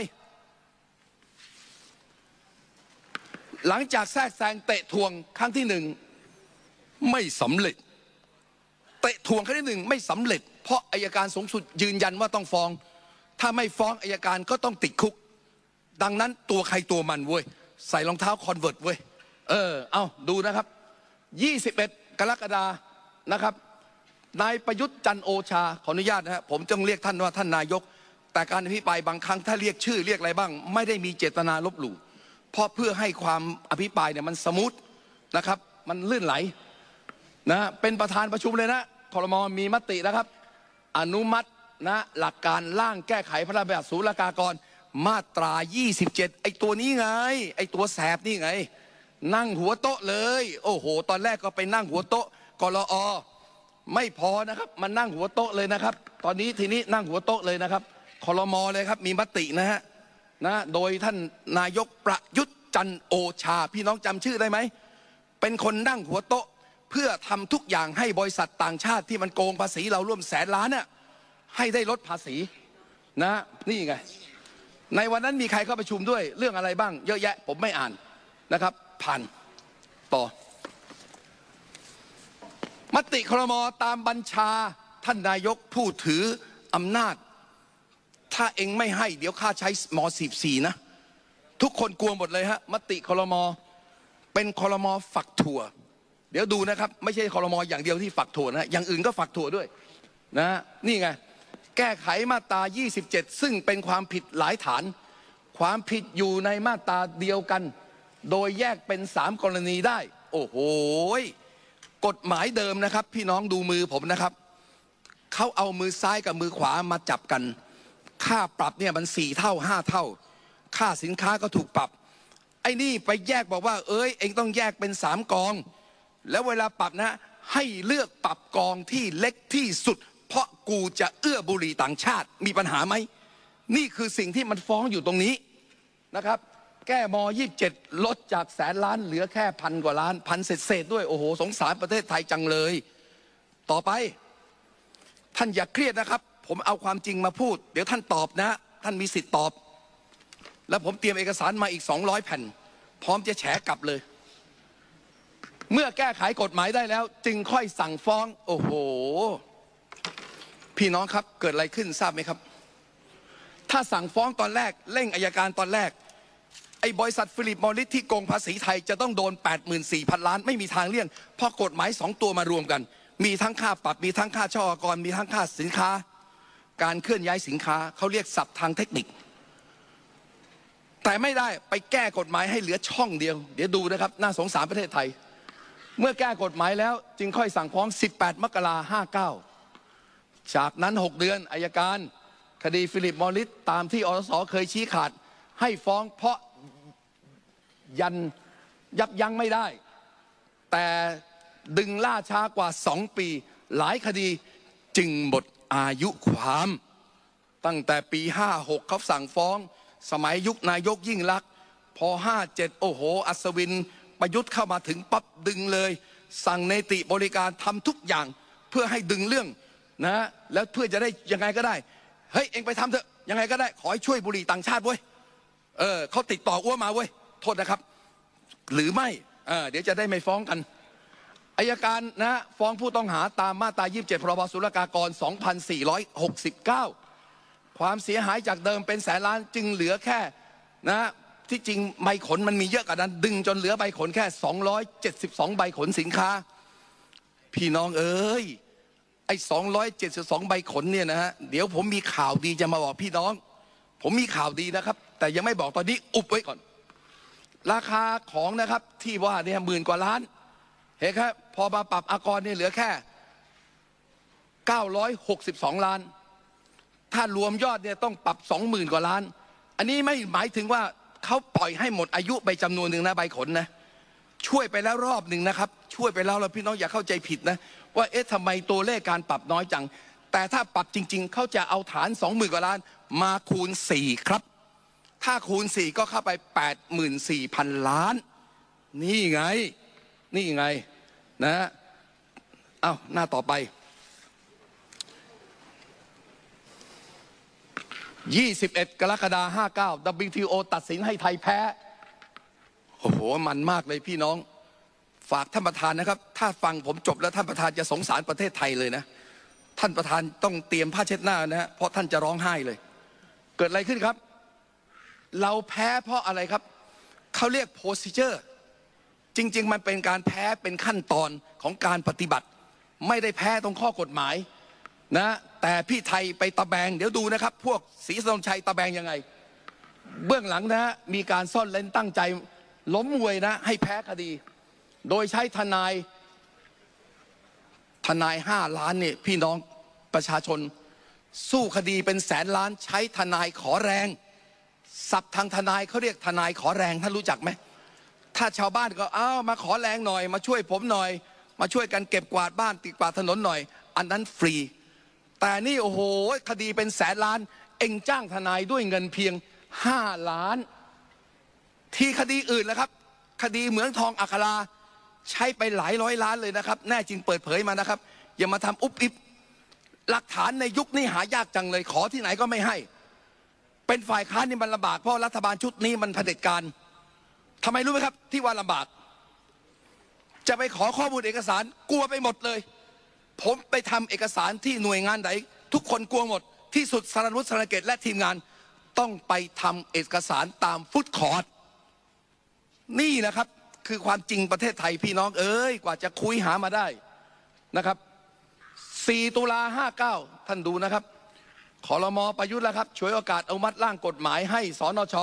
หลังจากแทรกแซงเตะทวงครั้งที่หนึ่งไม่สำเร็จ เตะถ่วงครั้งที่หนึ่งไม่สำเร็จ เพราะอัยการสูงสุดยืนยันว่าต้องฟ้อง ถ้าไม่ฟ้องอัยการก็ต้องติดคุก ดังนั้นตัวใครตัวมันเว้ยใส่รองเท้า Converse เว้ยเออเอาดูนะครับ 21 กรกฎานะครับนายประยุทธ์จันทร์โอชาขออนุญาตนะครับผมต้องเรียกท่านว่าท่านนายก แต่การอภิปรายบางครั้งถ้าเรียกชื่อเรียกอะไรบ้าง ไม่ได้มีเจตนาลบหลู่ เพราะเพื่อให้ความอภิปรายเนี่ยมันสมูทนะครับ มันลื่นไหลนะเป็นประธานประชุมเลยนะคอรมอมีมตินะครับ อนุมัตินะหลักการร่างแก้ไขพระราชบัญญัติศุลกากรมาตรา 27 ไอ้ตัวนี้ไง ไอ้ตัวแสบนี่ไง นั่งหัวโต๊ะเลย โอ้โห ตอนแรกก็ไปนั่งหัวโต๊ะกรอไม่พอนะครับมันนั่งหัวโต๊ะเลยนะครับ ตอนนี้ทีนี้นั่งหัวโต๊ะเลยนะครับคอรมอเลยครับมีมตินะฮะ นะโดยท่านนายกประยุทธ์จันโอชา พี่น้องจำชื่อได้ไหม เป็นคนนั่งหัวโต๊ะเพื่อทำทุกอย่างให้บริษัทต่างชาติที่มันโกงภาษีเราร่วมแสนล้านน่ะให้ได้ลดภาษีนะนี่ไง ในวันนั้นมีใครเข้าประชุมด้วยเรื่องอะไรบ้าง เยอะแยะผมไม่อ่านนะครับ ผ่านต่อ มติครมตามบัญชาท่านนายกผู้ถืออำนาจ ถ้าเองไม่ให้ เดี๋ยวข้าใช้ม .44 นะ ทุกคนกลัวหมดเลยฮะมติคอรมอเป็นคอรมอฝักถั่ว เดี๋ยวดูนะครับ ไม่ใช่คอรมอย่างเดียวที่ฝักถั่วนะอย่างอื่นก็ฝักถั่วด้วยนะนี่ไงแก้ไขมาตรา 27 ซึ่งเป็นความผิดหลายฐาน ความผิดอยู่ในมาตราเดียวกัน โดยแยกเป็นสามกรณีได้ โอ้โหกฎหมายเดิมนะครับ พี่น้องดูมือผมนะครับเขาเอามือซ้ายกับมือขวามาจับกัน ค่าปรับเนี่ยมันสี่เท่าห้าเท่า ค่าสินค้าก็ถูกปรับ ไอ้นี่ไปแยกบอกว่า เอ้ย เองต้องแยกเป็นสามกอง แล้วเวลาปรับนะให้เลือกปรับกองที่เล็กที่สุด เพราะกูจะเอื้อบุหรี่ต่างชาติมีปัญหาไหม นี่คือสิ่งที่มันฟ้องอยู่ตรงนี้นะครับ แก้ม27 ลดจากแสนล้านเหลือแค่พันกว่าล้านพันเศษด้วยโอ้โหสงสารประเทศไทยจังเลย ต่อไป ท่านอย่าเครียดนะครับ ผมเอาความจริงมาพูด เดี๋ยวท่านตอบนะ ท่านมีสิทธิ์ตอบ แล้วผมเตรียมเอกสารมาอีก 200 แผ่น พร้อมจะแฉกลับเลย เมื่อแก้ไขกฎหมายได้แล้ว จึงค่อยสั่งฟ้อง โอ้โห พี่น้องครับเกิดอะไรขึ้นทราบไหมครับ ถ้าสั่งฟ้องตอนแรกเร่งอายการตอนแรกไอ้บริษัทฟิลิปมอริสที่โกงภาษีไทยจะต้องโดน 84,000 ล้าน ไม่มีทางเลี่ยงเพราะกฎหมายสองตัวมารวมกัน มีทั้งค่าปรับมีทั้งค่าช่ออกรมีทั้งค่าสินค้า การเคลื่อนย้ายสินค้าเขาเรียกศัพท์ทางเทคนิค แต่ไม่ได้ไปแก้กฎหมายให้เหลือช่องเดียว เดี๋ยวดูนะครับ น่าสงสารประเทศไทย เมื่อแก้กฎหมายแล้วจึงค่อยสั่งฟ้อง 18 มกราห้าเก้าจากนั้น 6 เดือนอัยการ คดีฟิลิปมอริสตามที่อสส. เคยชี้ขาด ให้ฟ้องเพราะยันยับยั้งไม่ได้ แต่ดึงล่าช้ากว่า 2 ปี หลายคดีจึงหมด อายุความ ตั้งแต่ปี 56เขาสั่งฟ้อง สมัยยุคนายกยิ่งลักษณ์พอ 57 โอ้โห อัศวินประยุทธ์เข้ามาถึงปั๊บดึงเลย สั่งเนติบริการทำทุกอย่างเพื่อให้ดึงเรื่องนะแล้วเพื่อจะได้ยังไงก็ได้ เฮ้ย เองไปทำเถอะยังไงก็ได้ ขอให้ช่วยบุรีต่างชาติเว้ยเออเขาติดต่ออ้วมาเว้ยโทษนะครับ หรือไม่เออเดี๋ยวจะได้ไม่ฟ้องกัน อายการนะฟ้องผู้ต้องหาตามมาตรา 27 พรบศุลกากร 2469 ความเสียหายจากเดิมเป็นแสนล้านจึงเหลือแค่นะที่จริงใบขนมันมีเยอะกว่านั้น ดึงจนเหลือใบขนแค่ 272 ใบขนสินค้า พี่น้องเอ้ยไอ้ 272 ใบขนเนี่ยนะฮะเดี๋ยวผมมีข่าวดีจะมาบอกพี่น้อง ผมมีข่าวดีนะครับ แต่ยังไม่บอกตอนนี้อุบไว้ก่อน ราคาของนะครับที่ว่าเนี่ยหมื่นกว่าล้าน เห็นครับพอมาปรับอากรเนี่ยเหลือแค่ 962 ล้าน ถ้ารวมยอดเนี่ยต้องปรับ 20,000 กว่าล้าน อันนี้ไม่หมายถึงว่าเขาปล่อยให้หมดอายุไปจำนวนหนึ่งนะใบขนนะช่วยไปแล้วรอบหนึ่งนะครับ ช่วยไปแล้วแล้วพี่น้องอย่าเข้าใจผิดนะ ว่าเอ๊ะทำไมตัวเลขการปรับน้อยจัง แต่ถ้าปรับจริง ๆ เขาจะเอาฐาน20,000กว่าล้าน มาคูณ 4 ครับ ถ้าคูณ 4 ก็เข้าไป 84,000 ล้าน นี่ไง นี่ไงนะเอาหน้าต่อไป 21 กรกฎาคม59 WTO ตัดสินให้ไทยแพ้ โอ้โห มันมากเลยพี่น้อง ฝากท่านประธานนะครับ ถ้าฟังผมจบแล้วท่านประธานจะสงสารประเทศไทยเลยนะ ท่านประธานต้องเตรียมผ้าเช็ดหน้านะฮะเพราะท่านจะร้องไห้เลย เกิดอะไรขึ้นครับ เราแพ้เพราะอะไรครับ เขาเรียก procedure จริ จริง ๆ มันเป็นการแพ้เป็นขั้นตอนของการปฏิบัติ ไม่ได้แพ้ตรงข้อกฎหมายนะแต่พี่ไทยไปตะแบง เดี๋ยวดูนะครับ พวกศรีสนชัยตะแบงยังไง เบื้องหลังนะมีการซ่อนเล้นตั้งใจ ล้มมวยนะให้แพ้คดี โดยใช้ทนายทนายห้าล้านเนี่ยพี่น้องประชาชน สู้คดีเป็นแสนล้านใช้ทนายขอแรงศัพท์ทางทนายเขาเรียกทนายขอแรงท่านรู้จักไหม ถ้าชาวบ้านก็เอ้ามาขอแรงหน่อย มาช่วยผมหน่อย มาช่วยกันเก็บกวาดบ้านติดกวาดถนนหน่อย อันนั้นฟรี แต่นี่โอ้โหคดีเป็นแสนล้าน เองจ้างทนายด้วยเงินเพียงห้าล้าน ที่คดีอื่นแล้วครับ คดีเหมืองทองอัคราใช้ไปหลายร้อยล้านเลยนะครับ แน่จริงเปิดเผยมานะครับ อย่ามาทำอุบอิบหลักฐานในยุคนี้หายากจังเลยขอที่ไหนก็ไม่ให้ เป็นฝ่ายค้านนี่มันลำบากเพราะรัฐบาลชุดนี้มันเผด็จการ ทำไมรู้ไหมครับ ที่ว่าลำบาก จะไปขอข้อมูลเอกสารกลัวไปหมดเลย ผมไปทำเอกสารที่หน่วยงานไหน ทุกคนกลัวหมด ที่สุดสารนุษสารเกตและทีมงานต้องไปทำเอกสารตามฟุตคอร์ดนี่นะครับคือความจริงประเทศไทยพี่น้องเอ้ยกว่าจะคุยหามาได้นะครับ 4 ตุลา59 ท่านดูนะครับขอรมอประยุทธ์แล้วครับ ช่วยโอกาสอนุมัติร่างกฎหมายให้สนช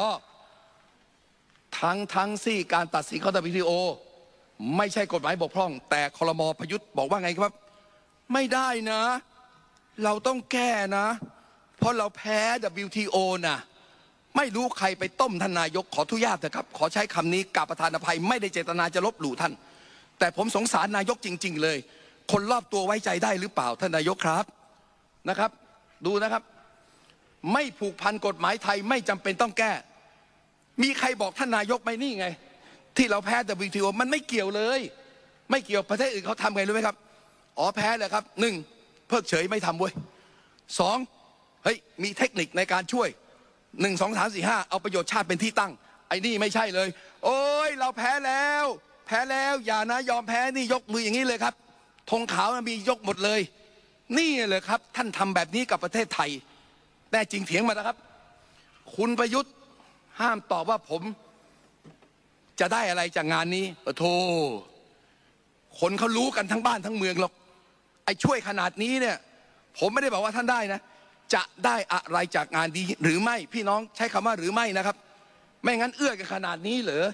ทั้งทั้งซี่การตัดสินข้อตวิทีโอไม่ใช่กฎหมายบกพร่อง แต่คอรมประยุทธ์บอกว่าไงครับ ไม่ได้นะ เราต้องแก้นะ เพราะเราแพ้ WTO นะไม่รู้ใครไปต้มท่านนายกขอทุญาตนะครับ ขอใช้คำนี้กราบประธานอภัย ไม่ได้เจตนาจะลบหลู่ท่าน แต่ผมสงสารนายกจริง ๆ เลย คนรอบตัวไว้ใจได้หรือเปล่าท่านนายกครับนะครับ ดูนะครับ ไม่ผูกพันกฎหมายไทยไม่จำเป็นต้องแก้ มีใครบอกท่านนายกไหมนี่ไง ที่เราแพ้ WTO มันไม่เกี่ยวเลย ไม่เกี่ยวประเทศอื่นเขาทำไงรู้ไหมครับ อ๋อแพ้เลยครับหนึ่งเพิกเฉยไม่ทำเว้ยสองเฮ้ยมีเทคนิคในการช่วยหนึ่งสองสามสี่ห้าเอาประโยชน์ชาติเป็นที่ตั้ง ไอ้นี่ไม่ใช่เลย โอ้ยเราแพ้แล้ว แพ้แล้วอย่านะยอมแพ้นี่ยกมืออย่างนี้เลยครับธงขาวมียกหมดเลย นี่เลยครับ ท่านทำแบบนี้กับประเทศไทยแต่จริงเถียงมาแล้วครับ คุณประยุทธ์ ห้ามตอบว่าผมจะได้อะไรจากงานนี้โธ่คนเขารู้กันทั้งบ้านทั้งเมืองหรอกไอ้ช่วยขนาดนี้เนี่ย ผมไม่ได้บอกว่าท่านได้นะ จะได้อะไรจากงานดีหรือไม่พี่น้องใช้คำว่าหรือไม่นะครับ ไม่งั้นเอื้อกันขนาดนี้เหรอ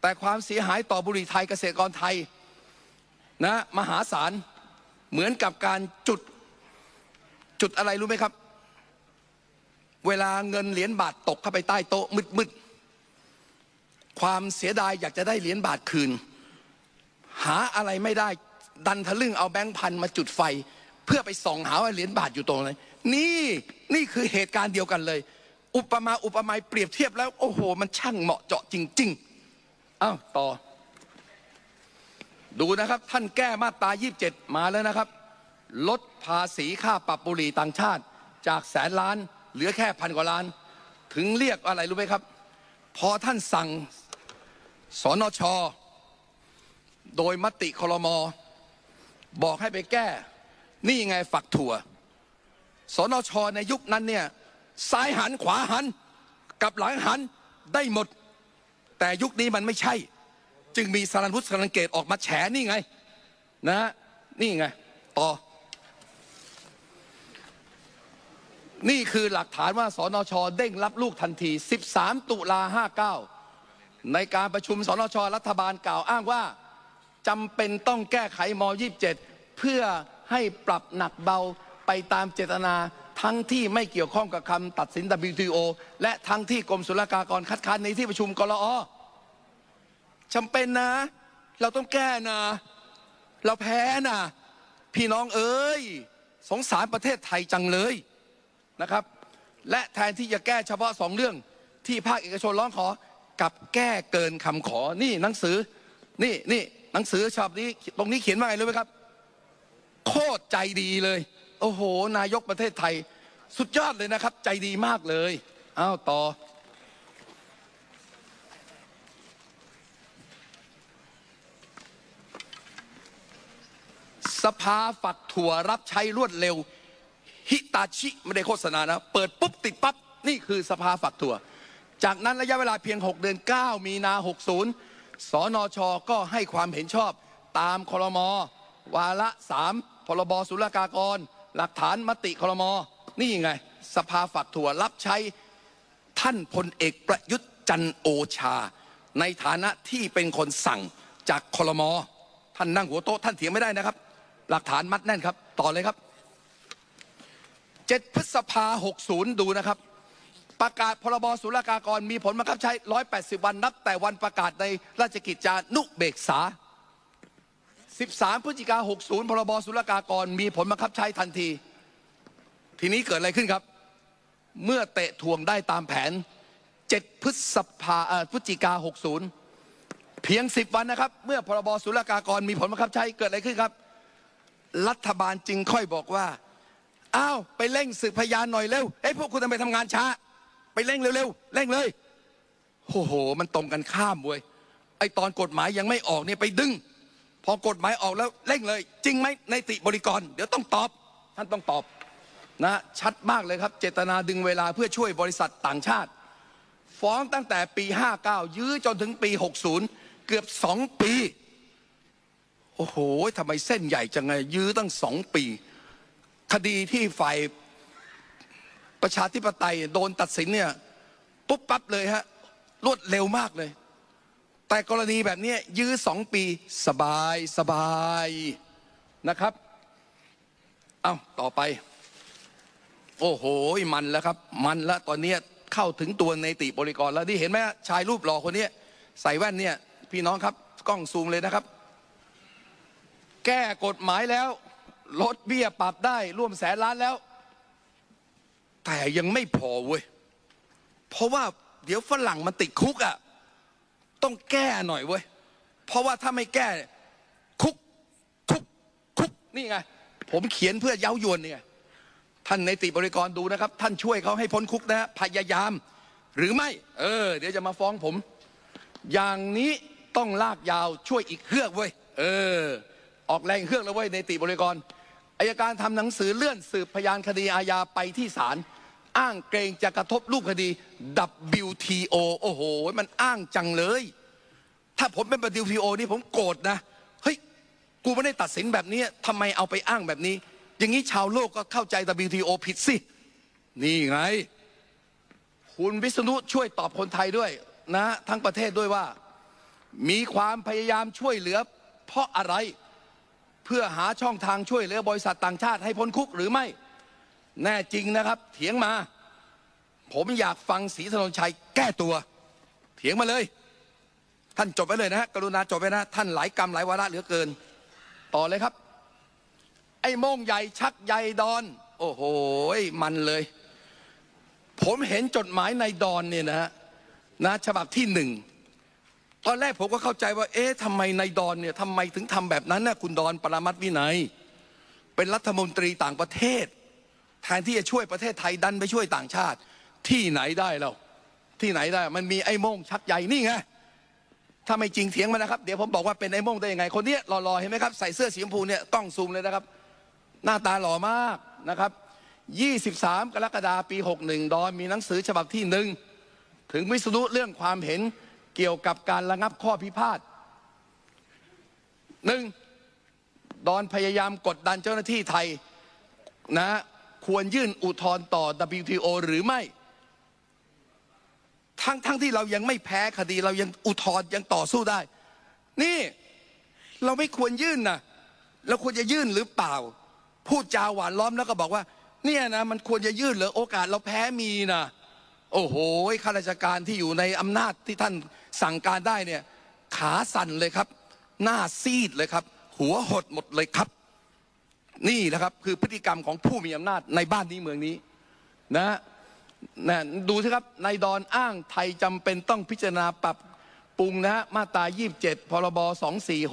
แต่ความเสียหายต่อบุหรี่ไทยเกษตรกรไทยนะมหาศาลเหมือนกับการจุดจุดอะไรรู้ไหมครับ เวลาเงินเหรียญบาทตกเข้าไปใต้โต๊ะมืดๆ ความเสียดายอยากจะได้เหรียญบาทคืน หาอะไรไม่ได้ดันทะลึ่งเอาแบงค์พันมาจุดไฟ เพื่อไปส่องหาว่าเหรียญบาทอยู่ตรงไหนนี่นี่คือเหตุการณ์เดียวกันเลย อุปมาอุปไมยเปรียบเทียบแล้ว โอ้โห มันช่างเหมาะเจาะจริง ๆอ้าวต่อ ดูนะครับ ท่านแก้มาตรา 27 มาแล้วนะครับ ลดภาษีค่าปรับบุหรี่ต่างชาติจากแสนล้าน เหลือแค่พันกว่าล้าน ถึงเรียกอะไรรู้ไหมครับ พอท่านสั่งสนช โดยมติคลมบอกให้ไปแก้ นี่ไงฝักถั่ว สนช ในยุคนั้นเนี่ยซ้ายหันขวาหัน กับหลังหันได้หมด แต่ยุคนี้มันไม่ใช่ จึงมีสารันวุฒิสารันเกตออกมาแฉนี่ไง นะนี่ไงต่อ นี่คือหลักฐานว่าสนชเด้งรับลูกทันที 13 ตุลา59 ในการประชุมสนชรัฐบาลกล่าวอ้างว่าจำเป็นต้องแก้ไขม 27 เพื่อให้ปรับหนักเบาไปตามเจตนาทั้งที่ไม่เกี่ยวข้องกับคำตัดสิน WTO และทั้งที่กรมศุลกากรคัดค้านในที่ประชุมกรอจำเป็นนะ เราต้องแก้นะ เราแพ้นะ พี่น้องเอ้ย สงสารประเทศไทยจังเลย นะครับ และแทนที่จะแก้เฉพาะสองเรื่องที่ภาคเอกชนร้องขอกับแก้เกินคำขอนี่หนังสือนี่นี่หนังสือฉบับนี้ตรงนี้เขียนว่าไงรู้ไหมครับ โคตรใจดีเลย โอ้โห นายกประเทศไทย สุดยอดเลยนะครับ ใจดีมากเลยอ้าวต่อสภาฝักถั่วรับใช้รวดเร็ว ฮิตาชิไม่ได้โฆษณานะ เปิดปุ๊บติดปั๊บ นี่คือสภาฝักถั่ว จากนั้นระยะเวลาเพียง 6 เดือน 9 มีนา 60 สนชก็ให้ความเห็นชอบตามคลมวาระ 3 พรบศุลกากร หลักฐานมติคลมนี่ไง สภาฝักถั่วรับใช้ท่านพลเอกประยุทธ์จันโอชา ในฐานะที่เป็นคนสั่งจากคลมท่านนั่งหัวโต๊ะท่านเถียงไม่ได้นะครับ หลักฐานมัดแน่นครับ ต่อเลยครับ 7 พฤษภา 60 ดูนะครับ ประกาศพรบศุลกากรมีผลบังคับใช้ 180 วันนับแต่วันประกาศในราชกิจจานุเบกษา 13 พฤศจิกา 60 พรบศุลกากรมีผลบังคับใช้ทันที ทีนี้เกิดอะไรขึ้นครับ เมื่อเตะทวงได้ตามแผน 7 พฤษภาเอ่อพฤศจิกา 60 เพียง 10 วันนะครับ เมื่อพรบศุลกากรมีผลบังคับใช้เกิดอะไรขึ้นครับ รัฐบาลจึงค่อยบอกว่า อ้าวไปเร่งสืบพยานหน่อยเร็วเอ้พวกคุณทำไมทำงานช้า ไปเร่งเร็วๆเร่งเลยโอ้โห มันตรงกันข้ามเว้ยไอตอนกฎหมายยังไม่ออกเนี่ยไปดึง พอกฎหมายออกแล้วเร่งเลย จริงไหมในติบริกร เดี๋ยวต้องตอบ ท่านต้องตอบนะชัดมากเลยครับ เจตนาดึงเวลาเพื่อช่วยบริษัทต่างชาติ ฟ้องตั้งแต่ปี 59 ยื้อจนถึงปี 60 เกือบ 2 ปี โอ้โหทำไมเส้นใหญ่จังไงยื้อตั้งสองปี คดีที่ฝ่ายประชาธิปไตยโดนตัดสินเนี่ยปุ๊บปั๊บเลยฮะรวดเร็วมากเลย แต่กรณีแบบนี้ยื้อสองปีสบายสบายนะครับ เอาต่อไป โอ้โห มันแล้วครับ มันแล้วตอนนี้เข้าถึงตัวในติบริกรแล้วที่เห็นไหมชายรูปหล่อคนนี้ใส่แว่นเนี่ย พี่น้องครับ กล้องซูมเลยนะครับ แก้กฎหมายแล้ว ลดเบี้ยปรับได้ร่วมแสนล้านแล้ว แต่ยังไม่พอเว้ย เพราะว่าเดี๋ยวฝรั่งมันติดคุกอะ่ะ ต้องแก้หน่อยเว้ย เพราะว่าถ้าไม่แก้คุกคุกคุกนี่ไง ผมเขียนเพื่อเย้ายวนเนี่ยท่านในติบริกรดูนะครับ ท่านช่วยเขาให้พ้นคุกนะฮะพยายาม หรือไม่ เออ เดี๋ยวจะมาฟ้องผม อย่างนี้ต้องลากยาวช่วยอีกเครื่องเว้ยเออ ออกแรงเครื่องแล้วเว้ยในติบริกร อายการทำหนังสือเลื่อนสืบพยานคดีอาญาไปที่ศาลอ้างเกรงจะกระทบรูปคดี WTO โอ้โห มันอ้างจังเลย ถ้าผมเป็น WTO นี่ผมโกรธนะ เฮ้ย กูไม่ได้ตัดสินแบบนี้ทำไมเอาไปอ้างแบบนี้ อย่างนี้ชาวโลกก็เข้าใจ WTO ผิดสิ นี่ไง คุณวิษณุช่วยตอบคนไทยด้วยนะ ทั้งประเทศด้วยว่า มีความพยายามช่วยเหลือ เพราะอะไร พื่อหาช่องทางช่วยเหลือบริษัทต่างชาติให้พ้นคุกหรือไม่ แน่จริงนะครับ เถียงมา ผมอยากฟังศรีถนนชัยแก้ตัว เถียงมาเลย ท่านจบไปเลยนะฮะกรุณาจบไปนะ ท่านหลายกรรมหลายวาระเหลือเกิน ต่อเลยครับ ไอ้โม่งใหญ่ชักใยดอน โอ้โหมันเลย ผมเห็นจดหมายในดอนเนี่ยนะฮะนะฉบับที่หนึ่ง ตอนแรกผมก็เข้าใจว่า เอ๊ะทำไมในดอนเนี่ยทำไมถึงทำแบบนั้นนะคุณดอนปรามัตวินัย เป็นรัฐมนตรีต่างประเทศ แทนที่จะช่วยประเทศไทยดันไปช่วยต่างชาติ ที่ไหนได้เราที่ไหนได้มันมีไอ้โม่งชักใยนี่ไงถ้าไม่จริงเถียงมานะครับ เดี๋ยวผมบอกว่าเป็นไอ้โม่งได้ยังไง คนเนี้ยหล่อๆเห็นไหมครับใส่เสื้อสีชมพูเนี่ยกล้องซูมเลยนะครับ หน้าตาหล่อมากนะครับ 23 กรกฎาคมปี 61 ดอนมีหนังสือฉบับที่หนึ่งถึงวิสรุเรื่องความเห็น เกี่ยวกับการระงับข้อพิพาทหนึ่งดอนพยายามกดดันเจ้าหน้าที่ไทยนะควรยื่นอุทธรณ์ต่อ WTO หรือไม่ ทั้งทั้งที่เรายังไม่แพ้คดีเรายังอุทธรณ์ยังต่อสู้ได้ นี่เราไม่ควรยื่นนะเราควรจะยื่นหรือเปล่า พูดจาหวานล้อมแล้วก็บอกว่า เนี่ยนะมันควรจะยื่นหรือโอกาสเราแพ้มีนะโอ้โหข้าราชการที่อยู่ในอำนาจที่ท่าน สั่งการได้เนี่ยขาสั่นเลยครับ หน้าซีดเลยครับ หัวหดหมดเลยครับ นี่นะครับคือพฤติกรรมของผู้มีอำนาจในบ้านนี้เมืองนี้นะนะดูสิครับนายดอนอ้างไทยจำเป็นต้องพิจารณาปรับปรุงนะฮะมาตรา 27 พรบ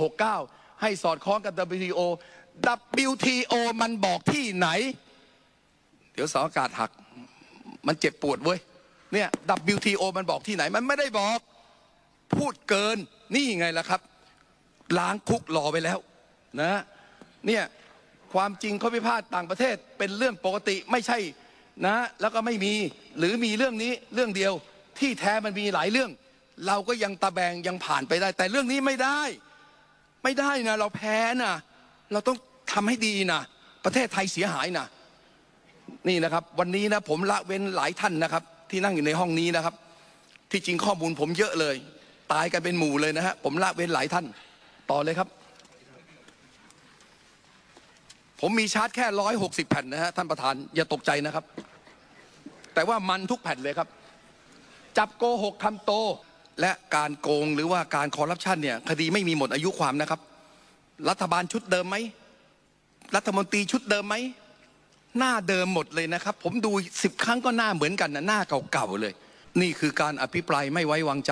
2469 ให้สอดคล้องกับ WTO WTO มันบอกที่ไหน เดี๋ยวสาอากาศหัก มันเจ็บปวดเว้ยเนี่ย WTO มันบอกที่ไหน มันไม่ได้บอก พูดเกินนี่ไงล่ะครับ ล้างคุกรอไปแล้วนะเนี่ยความจริงข้อพิพาทต่างประเทศเป็นเรื่องปกติไม่ใช่นะแล้วก็ไม่มีหรือมีเรื่องนี้เรื่องเดียวที่แท้มันมีหลายเรื่อง เราก็ยังตะแบงยังผ่านไปได้ แต่เรื่องนี้ไม่ได้ ไม่ได้นะ เราแพ้นะเราต้องทำให้ดีนะประเทศไทยเสียหายนะนี่นะครับ วันนี้นะผมละเว้นหลายท่านนะครับ ที่นั่งอยู่ในห้องนี้นะครับ ที่จริงข้อมูลผมเยอะเลย ตายกันเป็นหมู่เลยนะฮะผมละเว้นหลายท่านต่อเลยครับ ผมมีชาร์จแค่ร้อยหกสิบแผ่นนะฮะท่านประธานอย่าตกใจนะครับ แต่ว่ามันทุกแผ่นเลยครับ จับโกหกคำโตและการโกงหรือว่าการคอร์รัปชันเนี่ยคดีไม่มีหมดอายุความนะครับ รัฐบาลชุดเดิมไหมรัฐมนตรีชุดเดิมไหมหน้าเดิมหมดเลยนะครับ ผมดูสิบครั้งก็หน้าเหมือนกันนะหน้าเก่าๆเลย นี่คือการอภิปรายไม่ไว้วางใจ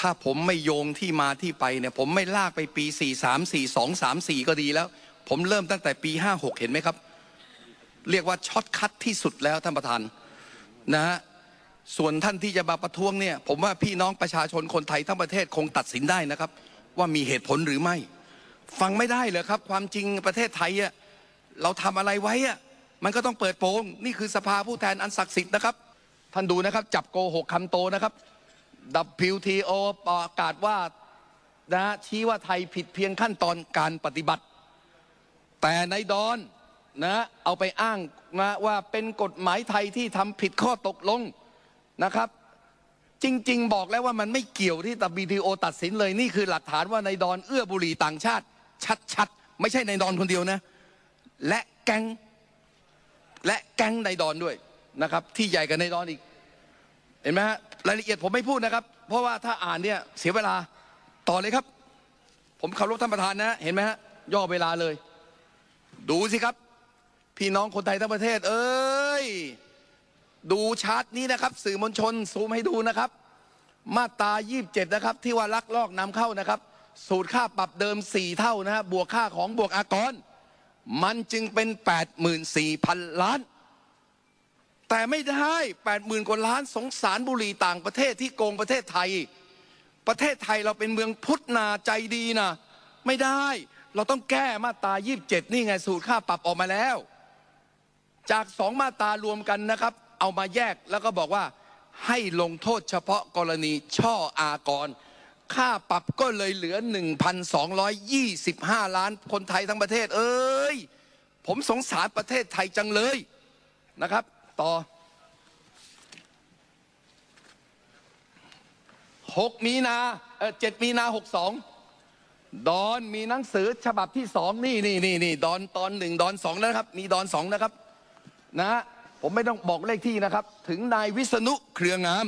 ถ้าผมไม่โยงที่มาที่ไปเนี่ยผมไม่ลากไปปี 4 3 4 2 3 4 ก็ดีแล้ว ผมเริ่มตั้งแต่ปี 56 เห็นไหมครับ เรียกว่าช็อตคัดที่สุดแล้วท่านประธานนะฮะส่วนท่านที่จะมาประท้วงเนี่ยผมว่าพี่น้องประชาชนคนไทยทั้งประเทศคงตัดสินได้นะครับ ว่ามีเหตุผลหรือไม่ ฟังไม่ได้เลยครับ ความจริงประเทศไทยอะเราทำอะไรไว้อะมันก็ต้องเปิดโปงนี่คือสภาผู้แทนอันศักดิ์สิทธิ์นะครับ ท่านดูนะครับ จับโกหกคำโตนะครับ WTO ประกาศว่านะชี้ว่าไทยผิดเพียงขั้นตอนการปฏิบัติ แต่ในดอนนะเอาไปอ้างนะว่าเป็นกฎหมายไทยที่ทำผิดข้อตกลงนะครับ จริง ๆ บอกแล้วว่ามันไม่เกี่ยวที่ WTO ตัดสินเลยนี่คือหลักฐานว่าในดอนเอื้อบุรีต่างชาติ ชัดๆ ไม่ใช่ในดอนคนเดียวนะ และแก๊งและแก๊งในดอนด้วยนะครับ ที่ใหญ่กว่าในดอนอีก เห็นไหมฮะ รายละเอียดผมไม่พูดนะครับ เพราะว่าถ้าอ่านเนี่ยเสียเวลาต่อเลยครับ ผมเคารพท่านประธานนะ เห็นไหมฮะย่อเวลาเลย ดูสิครับ พี่น้องคนไทยทั้งประเทศ เอ้ย ดูชาร์ตนี้นะครับ สื่อมวลชนซูมให้ดูนะครับ มาตรา27 นะครับ ที่ว่าลักลอบนำเข้านะครับ สูตรค่าปรับเดิม 4 เท่านะฮะบวกค่าของบวกอากร มันจึงเป็น 84,000 ล้าน แต่ไม่ได้80,000กว่าล้านสงสารบุหรี่ต่างประเทศที่โกงประเทศไทย ประเทศไทยเราเป็นเมืองพุทธนาใจดีนะไม่ได้เราต้องแก้มาตรา 27 นี่ไงสูตรค่าปรับออกมาแล้ว จากสองมาตรารวมกันนะครับ เอามาแยกแล้วก็บอกว่าให้ลงโทษเฉพาะกรณีช่ออากร ค่าปรับก็เลยเหลือ 1,225 ล้านคนไทยทั้งประเทศ เอ้ย ผมสงสารประเทศไทยจังเลยนะครับ ต่อ 6 มีนาเออ7มีนา 62 ดอนมีหนังสือฉบับที่สองนี่นี่นี่นี่ดอนตอนหนึ่งดอนสองนะครับ มีดอนสองนะครับนะฮะผมไม่ต้องบอกเลขที่นะครับ ถึงนายวิษณุเครืองาม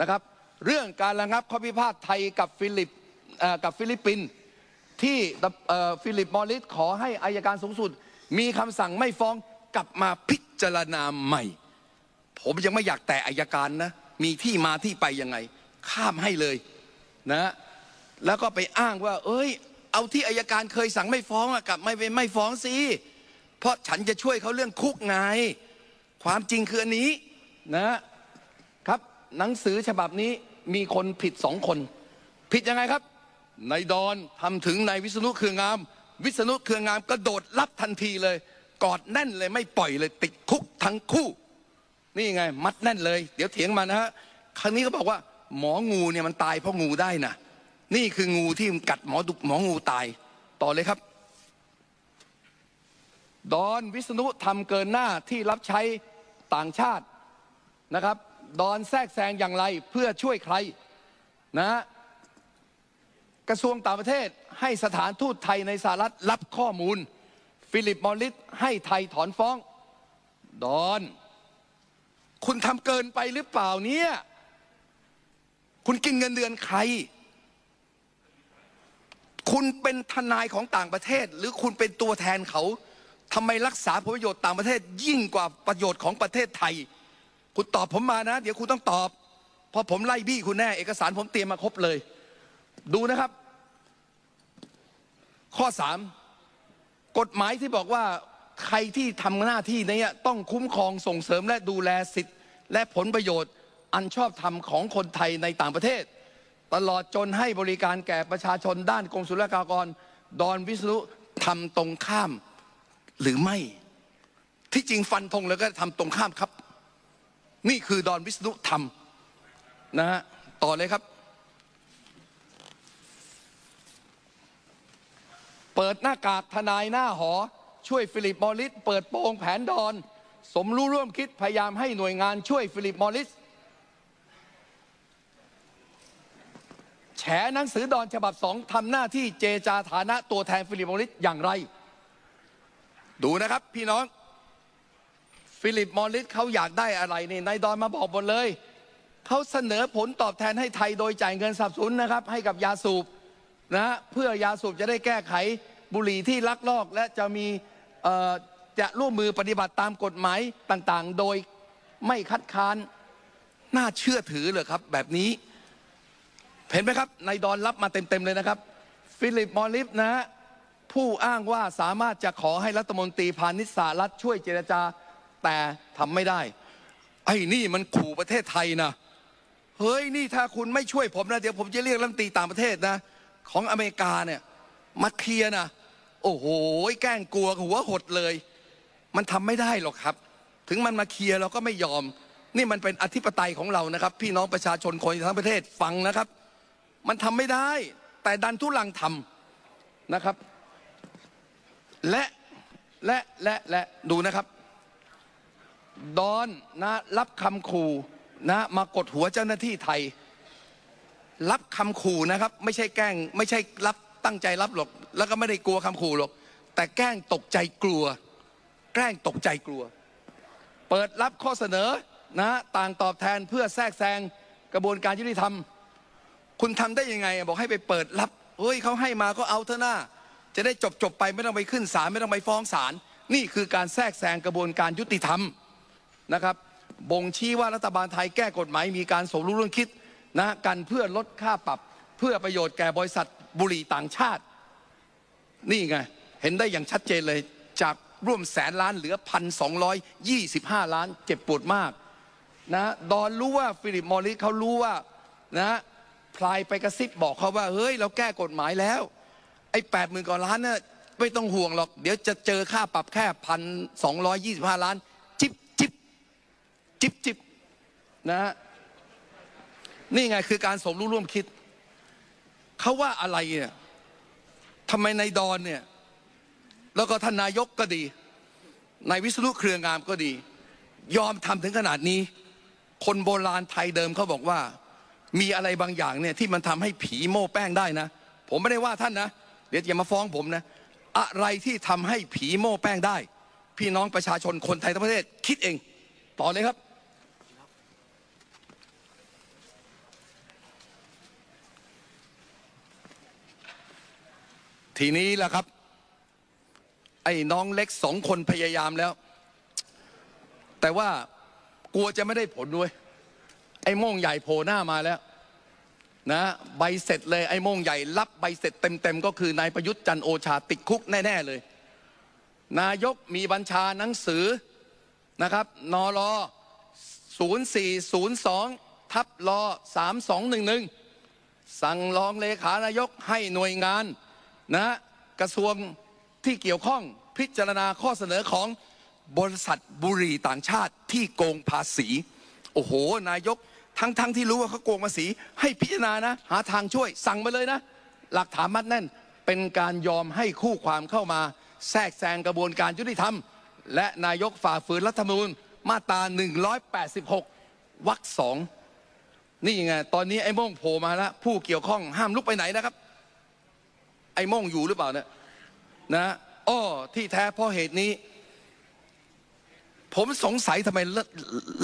นะครับ เรื่องการระงับข้อพิพาทไทยกับฟิลิปกับฟิลิปปินส์ที่ฟิลิปมอริสขอให้อัยการสูงสุด มีคำสั่งไม่ฟ้องกลับมาพิ จารณาใหม่ ผมยังไม่อยากแตะอายการนะ มีที่มาที่ไปยังไง ข้ามให้เลยนะ แล้วก็ไปอ้างว่า เอ้ย เอาที่อายการเคยสั่งไม่ฟ้องอะกลับไม่ไปไม่ฟ้องสิเพราะฉันจะช่วยเขาเรื่องคุกไงความจริงคืออันนี้นะครับ หนังสือฉบับนี้มีคนผิดสองคน ผิดยังไงครับนายดอนทำถึงนายวิษณุเครืองาม วิษณุเครืองามกระโดดรับทันทีเลย กอดแน่นเลยไม่ปล่อยเลยติดคุกทั้งคู่ นี่ไง มัดแน่นเลย เดี๋ยวเถียงมานะฮะครั้งนี้ก็บอกว่า หมองูเนี่ยมันตายเพราะงูได้นะนี่คืองูที่กัดหมอดุหมองูตาย ต่อเลยครับ ดอนวิษณุทำเกินหน้าที่รับใช้ต่างชาตินะครับ ดอนแทรกแซงอย่างไรเพื่อช่วยใครนะกระทรวงต่างประเทศให้สถานทูตไทยในสหรัฐรับข้อมูล ฟิลิปมอริสให้ไทยถอนฟ้อง ดอน คุณทำเกินไปหรือเปล่าเนี่ย คุณกินเงินเดือนใคร คุณเป็นทนายของต่างประเทศ หรือคุณเป็นตัวแทนเขาทำไมรักษาผลประโยชน์ต่างประเทศ ยิ่งกว่าประโยชน์ของประเทศไทย คุณตอบผมมานะ เดี๋ยวคุณต้องตอบเพราะผมไล่บี้คุณแน่ เอกสารผมเตรียมมาครบเลย ดูนะครับ ข้อสาม กฎหมายที่บอกว่าใครที่ทำหน้าที่นี้ต้องคุ้มครองส่งเสริมและดูแลสิทธิ์และผลประโยชน์อันชอบธรรมของคนไทยในต่างประเทศ ตลอดจนให้บริการแก่ประชาชนด้านกรมศุลกากร ดอนวิศนุทำตรงข้ามหรือไม่ ที่จริงฟันธงแล้วก็ทำตรงข้ามครับ นี่คือดอนวิษณุทำนะฮะต่อเลยครับ เปิดหน้ากากทนายหน้าหอ ช่วยฟิลิปมอริส เปิดโปงแผนดอน สมรู้ร่วมคิดพยายามให้หน่วยงานช่วยฟิลิปมอริส แฉหนังสือดอนฉบับสองทำหน้าที่เจรจาฐานะตัวแทนฟิลิปมอริสอย่างไร ดูนะครับพี่น้อง ฟิลิปมอริสเขาอยากได้อะไรนี่นายดอนมาบอกหมดเลยเขาเสนอผลตอบแทนให้ไทยโดยจ่ายเงินสนับสนุนนะครับ ให้กับยาสูบ นะเพื่อยาสูบจะได้แก้ไขบุหรี่ที่ลักลอบและจะมีจะร่วมมือปฏิบัติตามกฎหมายต่างๆ โดยไม่คัดค้านน่าเชื่อถือเลยครับ แบบนี้ เห็นไหมครับนายดอนรับมาเต็ม ๆ เลยนะครับ ฟิลิปมอริสนะฮะผู้อ้างว่าสามารถจะขอให้รัฐมนตรีพาณิชย์สหรัฐช่วยเจรจาแต่ทำไม่ได้ ไอ้นี่มันขู่ประเทศไทยนะ เฮ้ย นี่ถ้าคุณไม่ช่วยผมนะ เดี๋ยวผมจะเรียกรัฐมนตรีต่างประเทศนะ ของอเมริกาเนี่ยมาเคลียร์นะโอ้โหแกล้งกลัวหัวหดเลย มันทำไม่ได้หรอกครับ ถึงมันมาเคลียร์เราก็ไม่ยอม นี่มันเป็นอธิปไตยของเรานะครับ พี่น้องประชาชนคนทั้งประเทศฟังนะครับ มันทำไม่ได้ แต่ดันทุลังทำนะครับ และและและและดูนะครับดอนนะรับคำขู่นะมากดหัวเจ้าหน้าที่ไทย รับคำขู่นะครับ ไม่ใช่แกล้ง ไม่ใช่รับตั้งใจรับหรอก แล้วก็ไม่ได้กลัวคำขู่หรอก แต่แกล้งตกใจกลัว แกล้งตกใจกลัว เปิดรับข้อเสนอนะต่างตอบแทนเพื่อแทรกแซงกระบวนการยุติธรรม คุณทำได้ยังไง บอกให้ไปเปิดรับเฮ้ยเขาให้มาก็เอาเถอะหน้า จะได้จบจบไปไม่ต้องไปขึ้นศาลไม่ต้องไปฟ้องศาลนี่คือการแทรกแซงกระบวนการยุติธรรมนะครับบ่งชี้ว่ารัฐบาลไทยแก้กฎหมายมีการสมรู้ร่วมคิด นะกันเพื่อลดค่าปรับเพื่อประโยชน์แก่บริษัทบุหรี่ต่างชาติ นี่ไง เห็นได้อย่างชัดเจนเลยจากร่วมแสนล้านเหลือพันสองร้อยยี่สิบห้าล้านเจ็บปวดมากนะดอนรู้ว่าฟิลิปมอริสเขารู้ว่านะพลายไปกระซิบบอกเขาว่า เฮ้ย เราแก้กฎหมายแล้ว ไอ้แปดหมื่นกว่าล้านเนี่ยไม่ต้องห่วงหรอก เดี๋ยวจะเจอค่าปรับแค่พันสองร้อยยี่สิบห้าล้าน จิบจิบจิบจิบนะฮะ นี่ไงคือการสมรู้ร่วมคิด เขาว่าอะไรเนี่ยทำไมในายดอนเนี่ย แล้วก็ท่านนายกก็ดีนายวิศนุเครืองามก็ดี ยอมทำถึงขนาดนี้ คนโบราณไทยเดิมเขาบอกว่า มีอะไรบางอย่างเนี่ยที่มันทำให้ผีโม้แป้งได้นะ ผมไม่ได้ว่าท่านนะ เดี๋ยวอย่ามาฟ้องผมนะ อะไรที่ทำให้ผีโม้แป้งได้ พี่น้องประชาชนคนไทยทั้งประเทศคิดเอง ต่อเลยครับ ทีนี้ล่ะครับ ไอ้น้องเล็กสองคนพยายามแล้ว แต่ว่ากลัวจะไม่ได้ผลด้วย ไอ้โม่งใหญ่โผล่หน้ามาแล้วนะใบเสร็จเลยไอ้โม่งใหญ่รับใบเสร็จเต็มๆก็คือนายประยุทธ์จันโอชาติดคุกแน่ๆเลย นายกมีบัญชาหนังสือนะครับนอรอ0402 ทับรอ3211 สั่งรองเลขานายกให้หน่วยงาน นะกระทรวงที่เกี่ยวข้องพิจารณาข้อเสนอของบริษัทบุหรี่ต่างชาติที่โกงภาษี โอ้โห นายกทั้งๆทที่รู้ว่าเขาโกงภาษี ให้พิจารณานะ หาทางช่วยสั่งมาเลยนะ หลักฐานมัดแน่น เป็นการยอมให้คู่ความเข้ามา แทรกแซงกระบวนการยุติธรรม และนายกฝ่าฝืนรัฐธรรมนูญมาตรา 186 วรรคสองนี่ไง ตอนนี้ไอ้โม่งโผล่มาแล้ว ผู้เกี่ยวข้องห้ามลุกไปไหนนะครับ ไอ้ม่งอยู่หรือเปล่าเนี่ยนะอ้อที่แท้เพราะเหตุนี้ ผมสงสัยทำไมล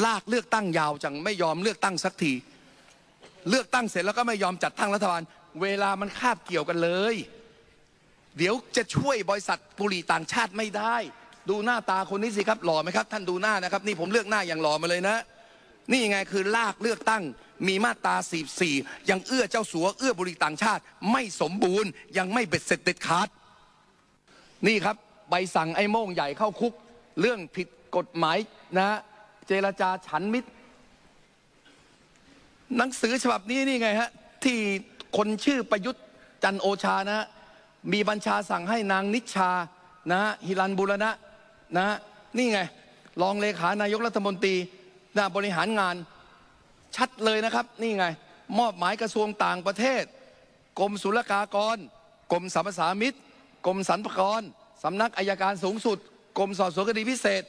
ลากเลือกตั้งยาวจังไม่ยอมเลือกตั้งสักที เลือกตั้งเสร็จแล้วก็ไม่ยอมจัดตั้งรัฐบาล เวลามันคาบเกี่ยวกันเลย เดี๋ยวจะช่วยบริษัทบุรีต่างชาติไม่ได้ ดูหน้าตาคนนี้สิครับหล่อไหมครับ ท่านดูหน้านะครับ นี่ผมเลือกหน้าอย่างหล่อมาเลยนะ นี่ไงคือลากเลือกตั้ง มีมาตรา 44 ยังเอื้อเจ้าสัวเอื้อบุรีต่างชาติ ไม่สมบูรณ์ ยังไม่เบ็ดเสร็จเด็ดขาด นี่ครับใบสั่งไอ้โม่งใหญ่เข้าคุก เรื่องผิดกฎหมายนะเจรจาฉันมิตร หนังสือฉบับนี้นี่ไงฮะ ที่คนชื่อประยุทธ์จันโอชานะมีบัญชาสั่งให้นางนิชานะหิรัญบูรณะนะฮะนี่ไงรองเลขานายกรัฐมนตรีนะบริหารงาน ชัดเลยนะครับ นี่ไง มอบหมายกระทรวงต่างประเทศกรมศุลกากรกรมสรรพสามิตกรมสรรพากรสำนักอัยการสูงสุดกรมสอบสวนคดีพิเศษ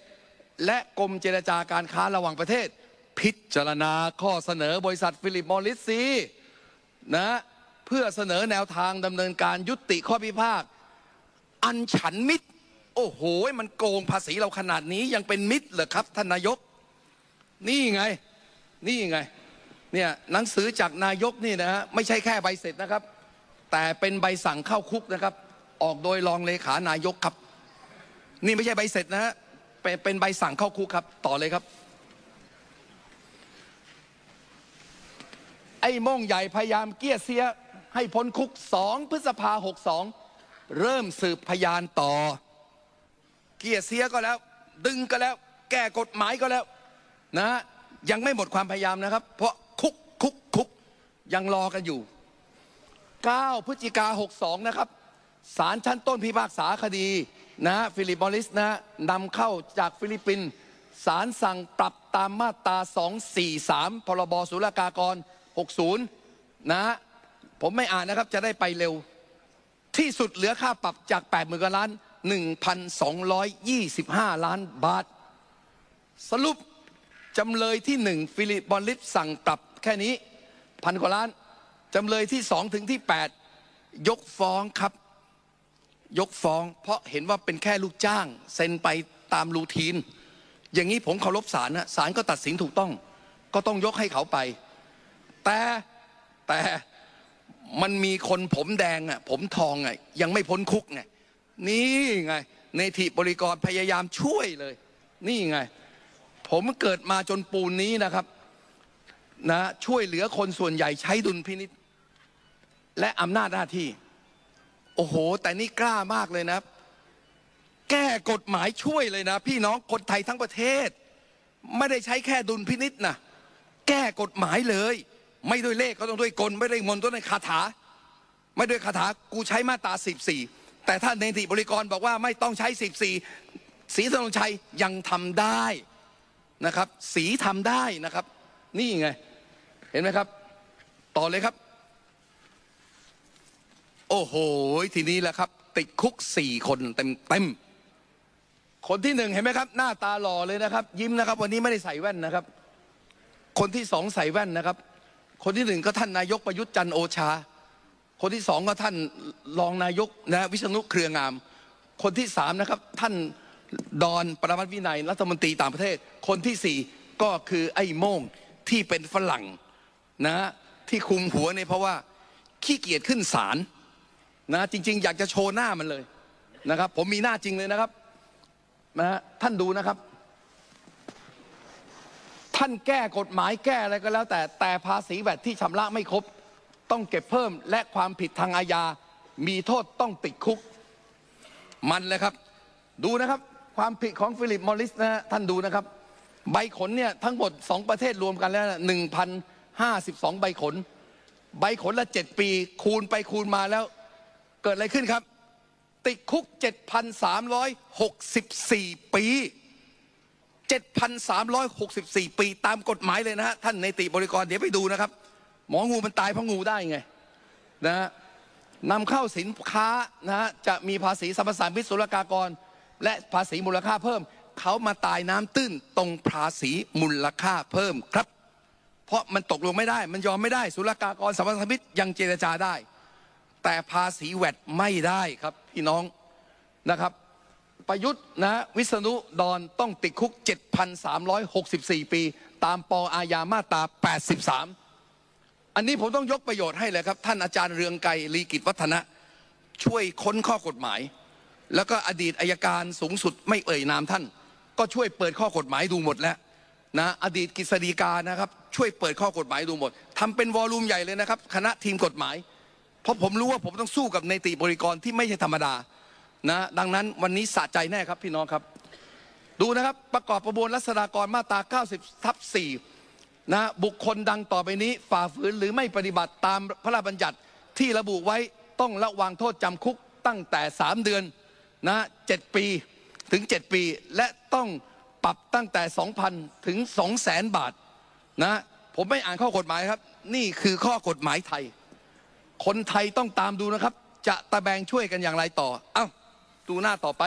และกรมเจรจาการค้าระหว่างประเทศ พิจารณาข้อเสนอบริษัทฟิลิปมอริสซีนะเพื่อเสนอแนวทางดำเนินการยุติข้อพิพาทอันฉันมิตร โอ้โห มันโกงภาษีเราขนาดนี้ยังเป็นมิตรเหรอครับท่านนายก นี่ไง นี่ไงเนี่ยหนังสือจากนายกนี่นะฮะไม่ใช่แค่ใบเสร็จนะครับ แต่เป็นใบสั่งเข้าคุกนะครับ ออกโดยรองเลขานายกครับ นี่ไม่ใช่ใบเสร็จนะฮะเป็นเป็นใบสั่งเข้าคุกครับ ต่อเลยครับ ไอ้โม่งใหญ่พยายามเกี้ยเซียะให้พ้นคุกสองพฤษภาหกสองเริ่มสืบพยานต่อ เกี้ยเซียะก็แล้ว ดึงก็แล้ว แก้กฎหมายก็แล้ว นะ ยังไม่หมดความพยายามนะครับ เพราะคุกคุกคุกยังรอกันอยู่ 9 พฤศจิกา62 นะครับศาลชั้นต้นพิพากษาคดีนะฟิลิปมอริสนะฮะนำเข้าจากฟิลิปปินส์ศาลสั่งปรับตามมาตรา 243 พรบศุลกากร 60นะฮะผมไม่อ่านนะครับจะได้ไปเร็ว ที่สุดเหลือค่าปรับจาก 8 0 0 0 0กว่าล้าน 1,225 ล้านบาท สรุป จำเลยที่หนึ่งฟิลิปมอริสสั่งปรับแค่นี้พันกว่าล้านจำเลยที่สองถึงที่แปดยกฟ้องครับ ยกฟ้อง เพราะเห็นว่าเป็นแค่ลูกจ้าง เซ็นไปตามรูทีน อย่างนี้ผมเคารพศาลนะศาลก็ตัดสินถูกต้อง ก็ต้องยกให้เขาไป แต่แต่มันมีคนผมแดงอะผมทองอะยังไม่พ้นคุกไงนี่ไงเนติบริกรพยายามช่วยเลย นี่ไง ผมเกิดมาจนปูนนี้นะครับนะช่วยเหลือคนส่วนใหญ่ใช้ดุลพินิษและอำนาจหน้าที่ โอ้โห แต่นี่กล้ามากเลยนะ แก้กฎหมายช่วยเลยนะ พี่น้องคนไทยทั้งประเทศ ไม่ได้ใช้แค่ดุลพินิษนะแก้กฎหมายเลย ไม่ด้วยเลขก็ต้องด้วยกล ไม่ได้มนต์ต้องด้วยคาถา ไม่ด้วยคาถากูใช้มาตราสิบสี่แต่ถ้าเนติบริกรบอกว่าไม่ต้องใช้สิบสี่ศรีธนงชัยยังทำได้ นะครับ สีทำได้นะครับ นี่ไง เห็นไหมครับ ต่อเลยครับ โอ้โห ทีนี้แหละครับ ติดคุกสี่คนเต็มเต็มคนที่หนึ่งเห็นไหมครับ หน้าตาหล่อเลยนะครับ ยิ้มนะครับ วันนี้ไม่ได้ใส่แว่นนะครับ คนที่สองใส่แว่นนะครับ คนที่หนึ่งก็ท่านนายกประยุทธ์จันโอชา คนที่สองก็ท่านรองนายกนะวิษณุเครืองาม คนที่สามนะครับ ท่าน ดอนปรมัตถ์วินัยรัฐมนตรีต่างประเทศ คนที่สี่ก็คือไอ้โม่งที่เป็นฝรั่งนะที่คุมหัวเนี่ยเพราะว่าขี้เกียจขึ้นศาลนะจริง ๆ อยากจะโชว์หน้ามันเลยนะครับ ผมมีหน้าจริงเลยนะครับนะฮะท่านดูนะครับ ท่านแก้กฎหมายแก้อะไรก็แล้ว แต่แต่ภาษีแวดที่ชำระไม่ครบ ต้องเก็บเพิ่มและความผิดทางอาญามีโทษต้องติดคุก มันเลยครับ ดูนะครับ ความผิดของฟิลิปมอริสนะฮะท่านดูนะครับ ใบขนเนี่ยทั้งหมดสองประเทศรวมกันแล้วหนึ่งพันห้าสิบสองใบขน ใบขนละเจ็ดปี คูณไปคูณมาแล้ว เกิดอะไรขึ้นครับ ติดคุก 7,364 ปี 7,364 ปีตามกฎหมายเลยนะฮะ ท่านในติบริกรเดี๋ยวไปดูนะครับ หมองูมันตายเพราะงูได้ไงนะฮะนำเข้าสินค้านะฮะจะมีภาษีสรรพสามิตศุลกากร และภาษีมูลค่าเพิ่ม เขามาตายน้ำตื้นตรงภาษีมูลค่าเพิ่มครับ เพราะมันตกลงไม่ได้ มันยอมไม่ได้ ศุลกากรสรรพสามิตรยังเจรจาได้ แต่ภาษีแวดไม่ได้ครับพี่น้องนะครับ ประยุทธ์นะวิษณุดอนต้องติดคุก 7,364 ปี ตามปอาญามาตรา 83 อันนี้ผมต้องยกประโยชน์ให้เลยครับ ท่านอาจารย์เรืองไกรลีกิจวัฒนะ ช่วยค้นข้อกฎหมาย แล้วก็อดีตอายการสูงสุดไม่เอ่ยนามท่าน ก็ช่วยเปิดข้อกฎหมายดูหมดแล้วนะอดีตกฤษฎีกานะครับ ช่วยเปิดข้อกฎหมายดูหมดทำเป็นวอลลุ่มใหญ่เลยนะครับ คณะทีมกฎหมาย เพราะผมรู้ว่าผมต้องสู้กับในติบริกรที่ไม่ใช่ธรรมดานะดังนั้นวันนี้สะใจแน่ครับพี่น้องครับ ดูนะครับประกอบประมวลรัษฎากรมาตรา 90 ทับ 4 นะบุคคลดังต่อไปนี้ ฝ่าฝืนหรือไม่ปฏิบัติตามพระราชบัญญัติที่ระบุไว้ต้องระวังโทษจำคุกตั้งแต่ 3 เดือน นะ7ปีถึง 7 ปี และต้องปรับตั้งแต่ 2,000 ถึง 200,000 บาทนะผมไม่อ่านข้อกฎหมายครับ นี่คือข้อกฎหมายไทย คนไทยต้องตามดูนะครับ จะตะแบงช่วยกันอย่างไรต่อ เอ้า ดูหน้าต่อไป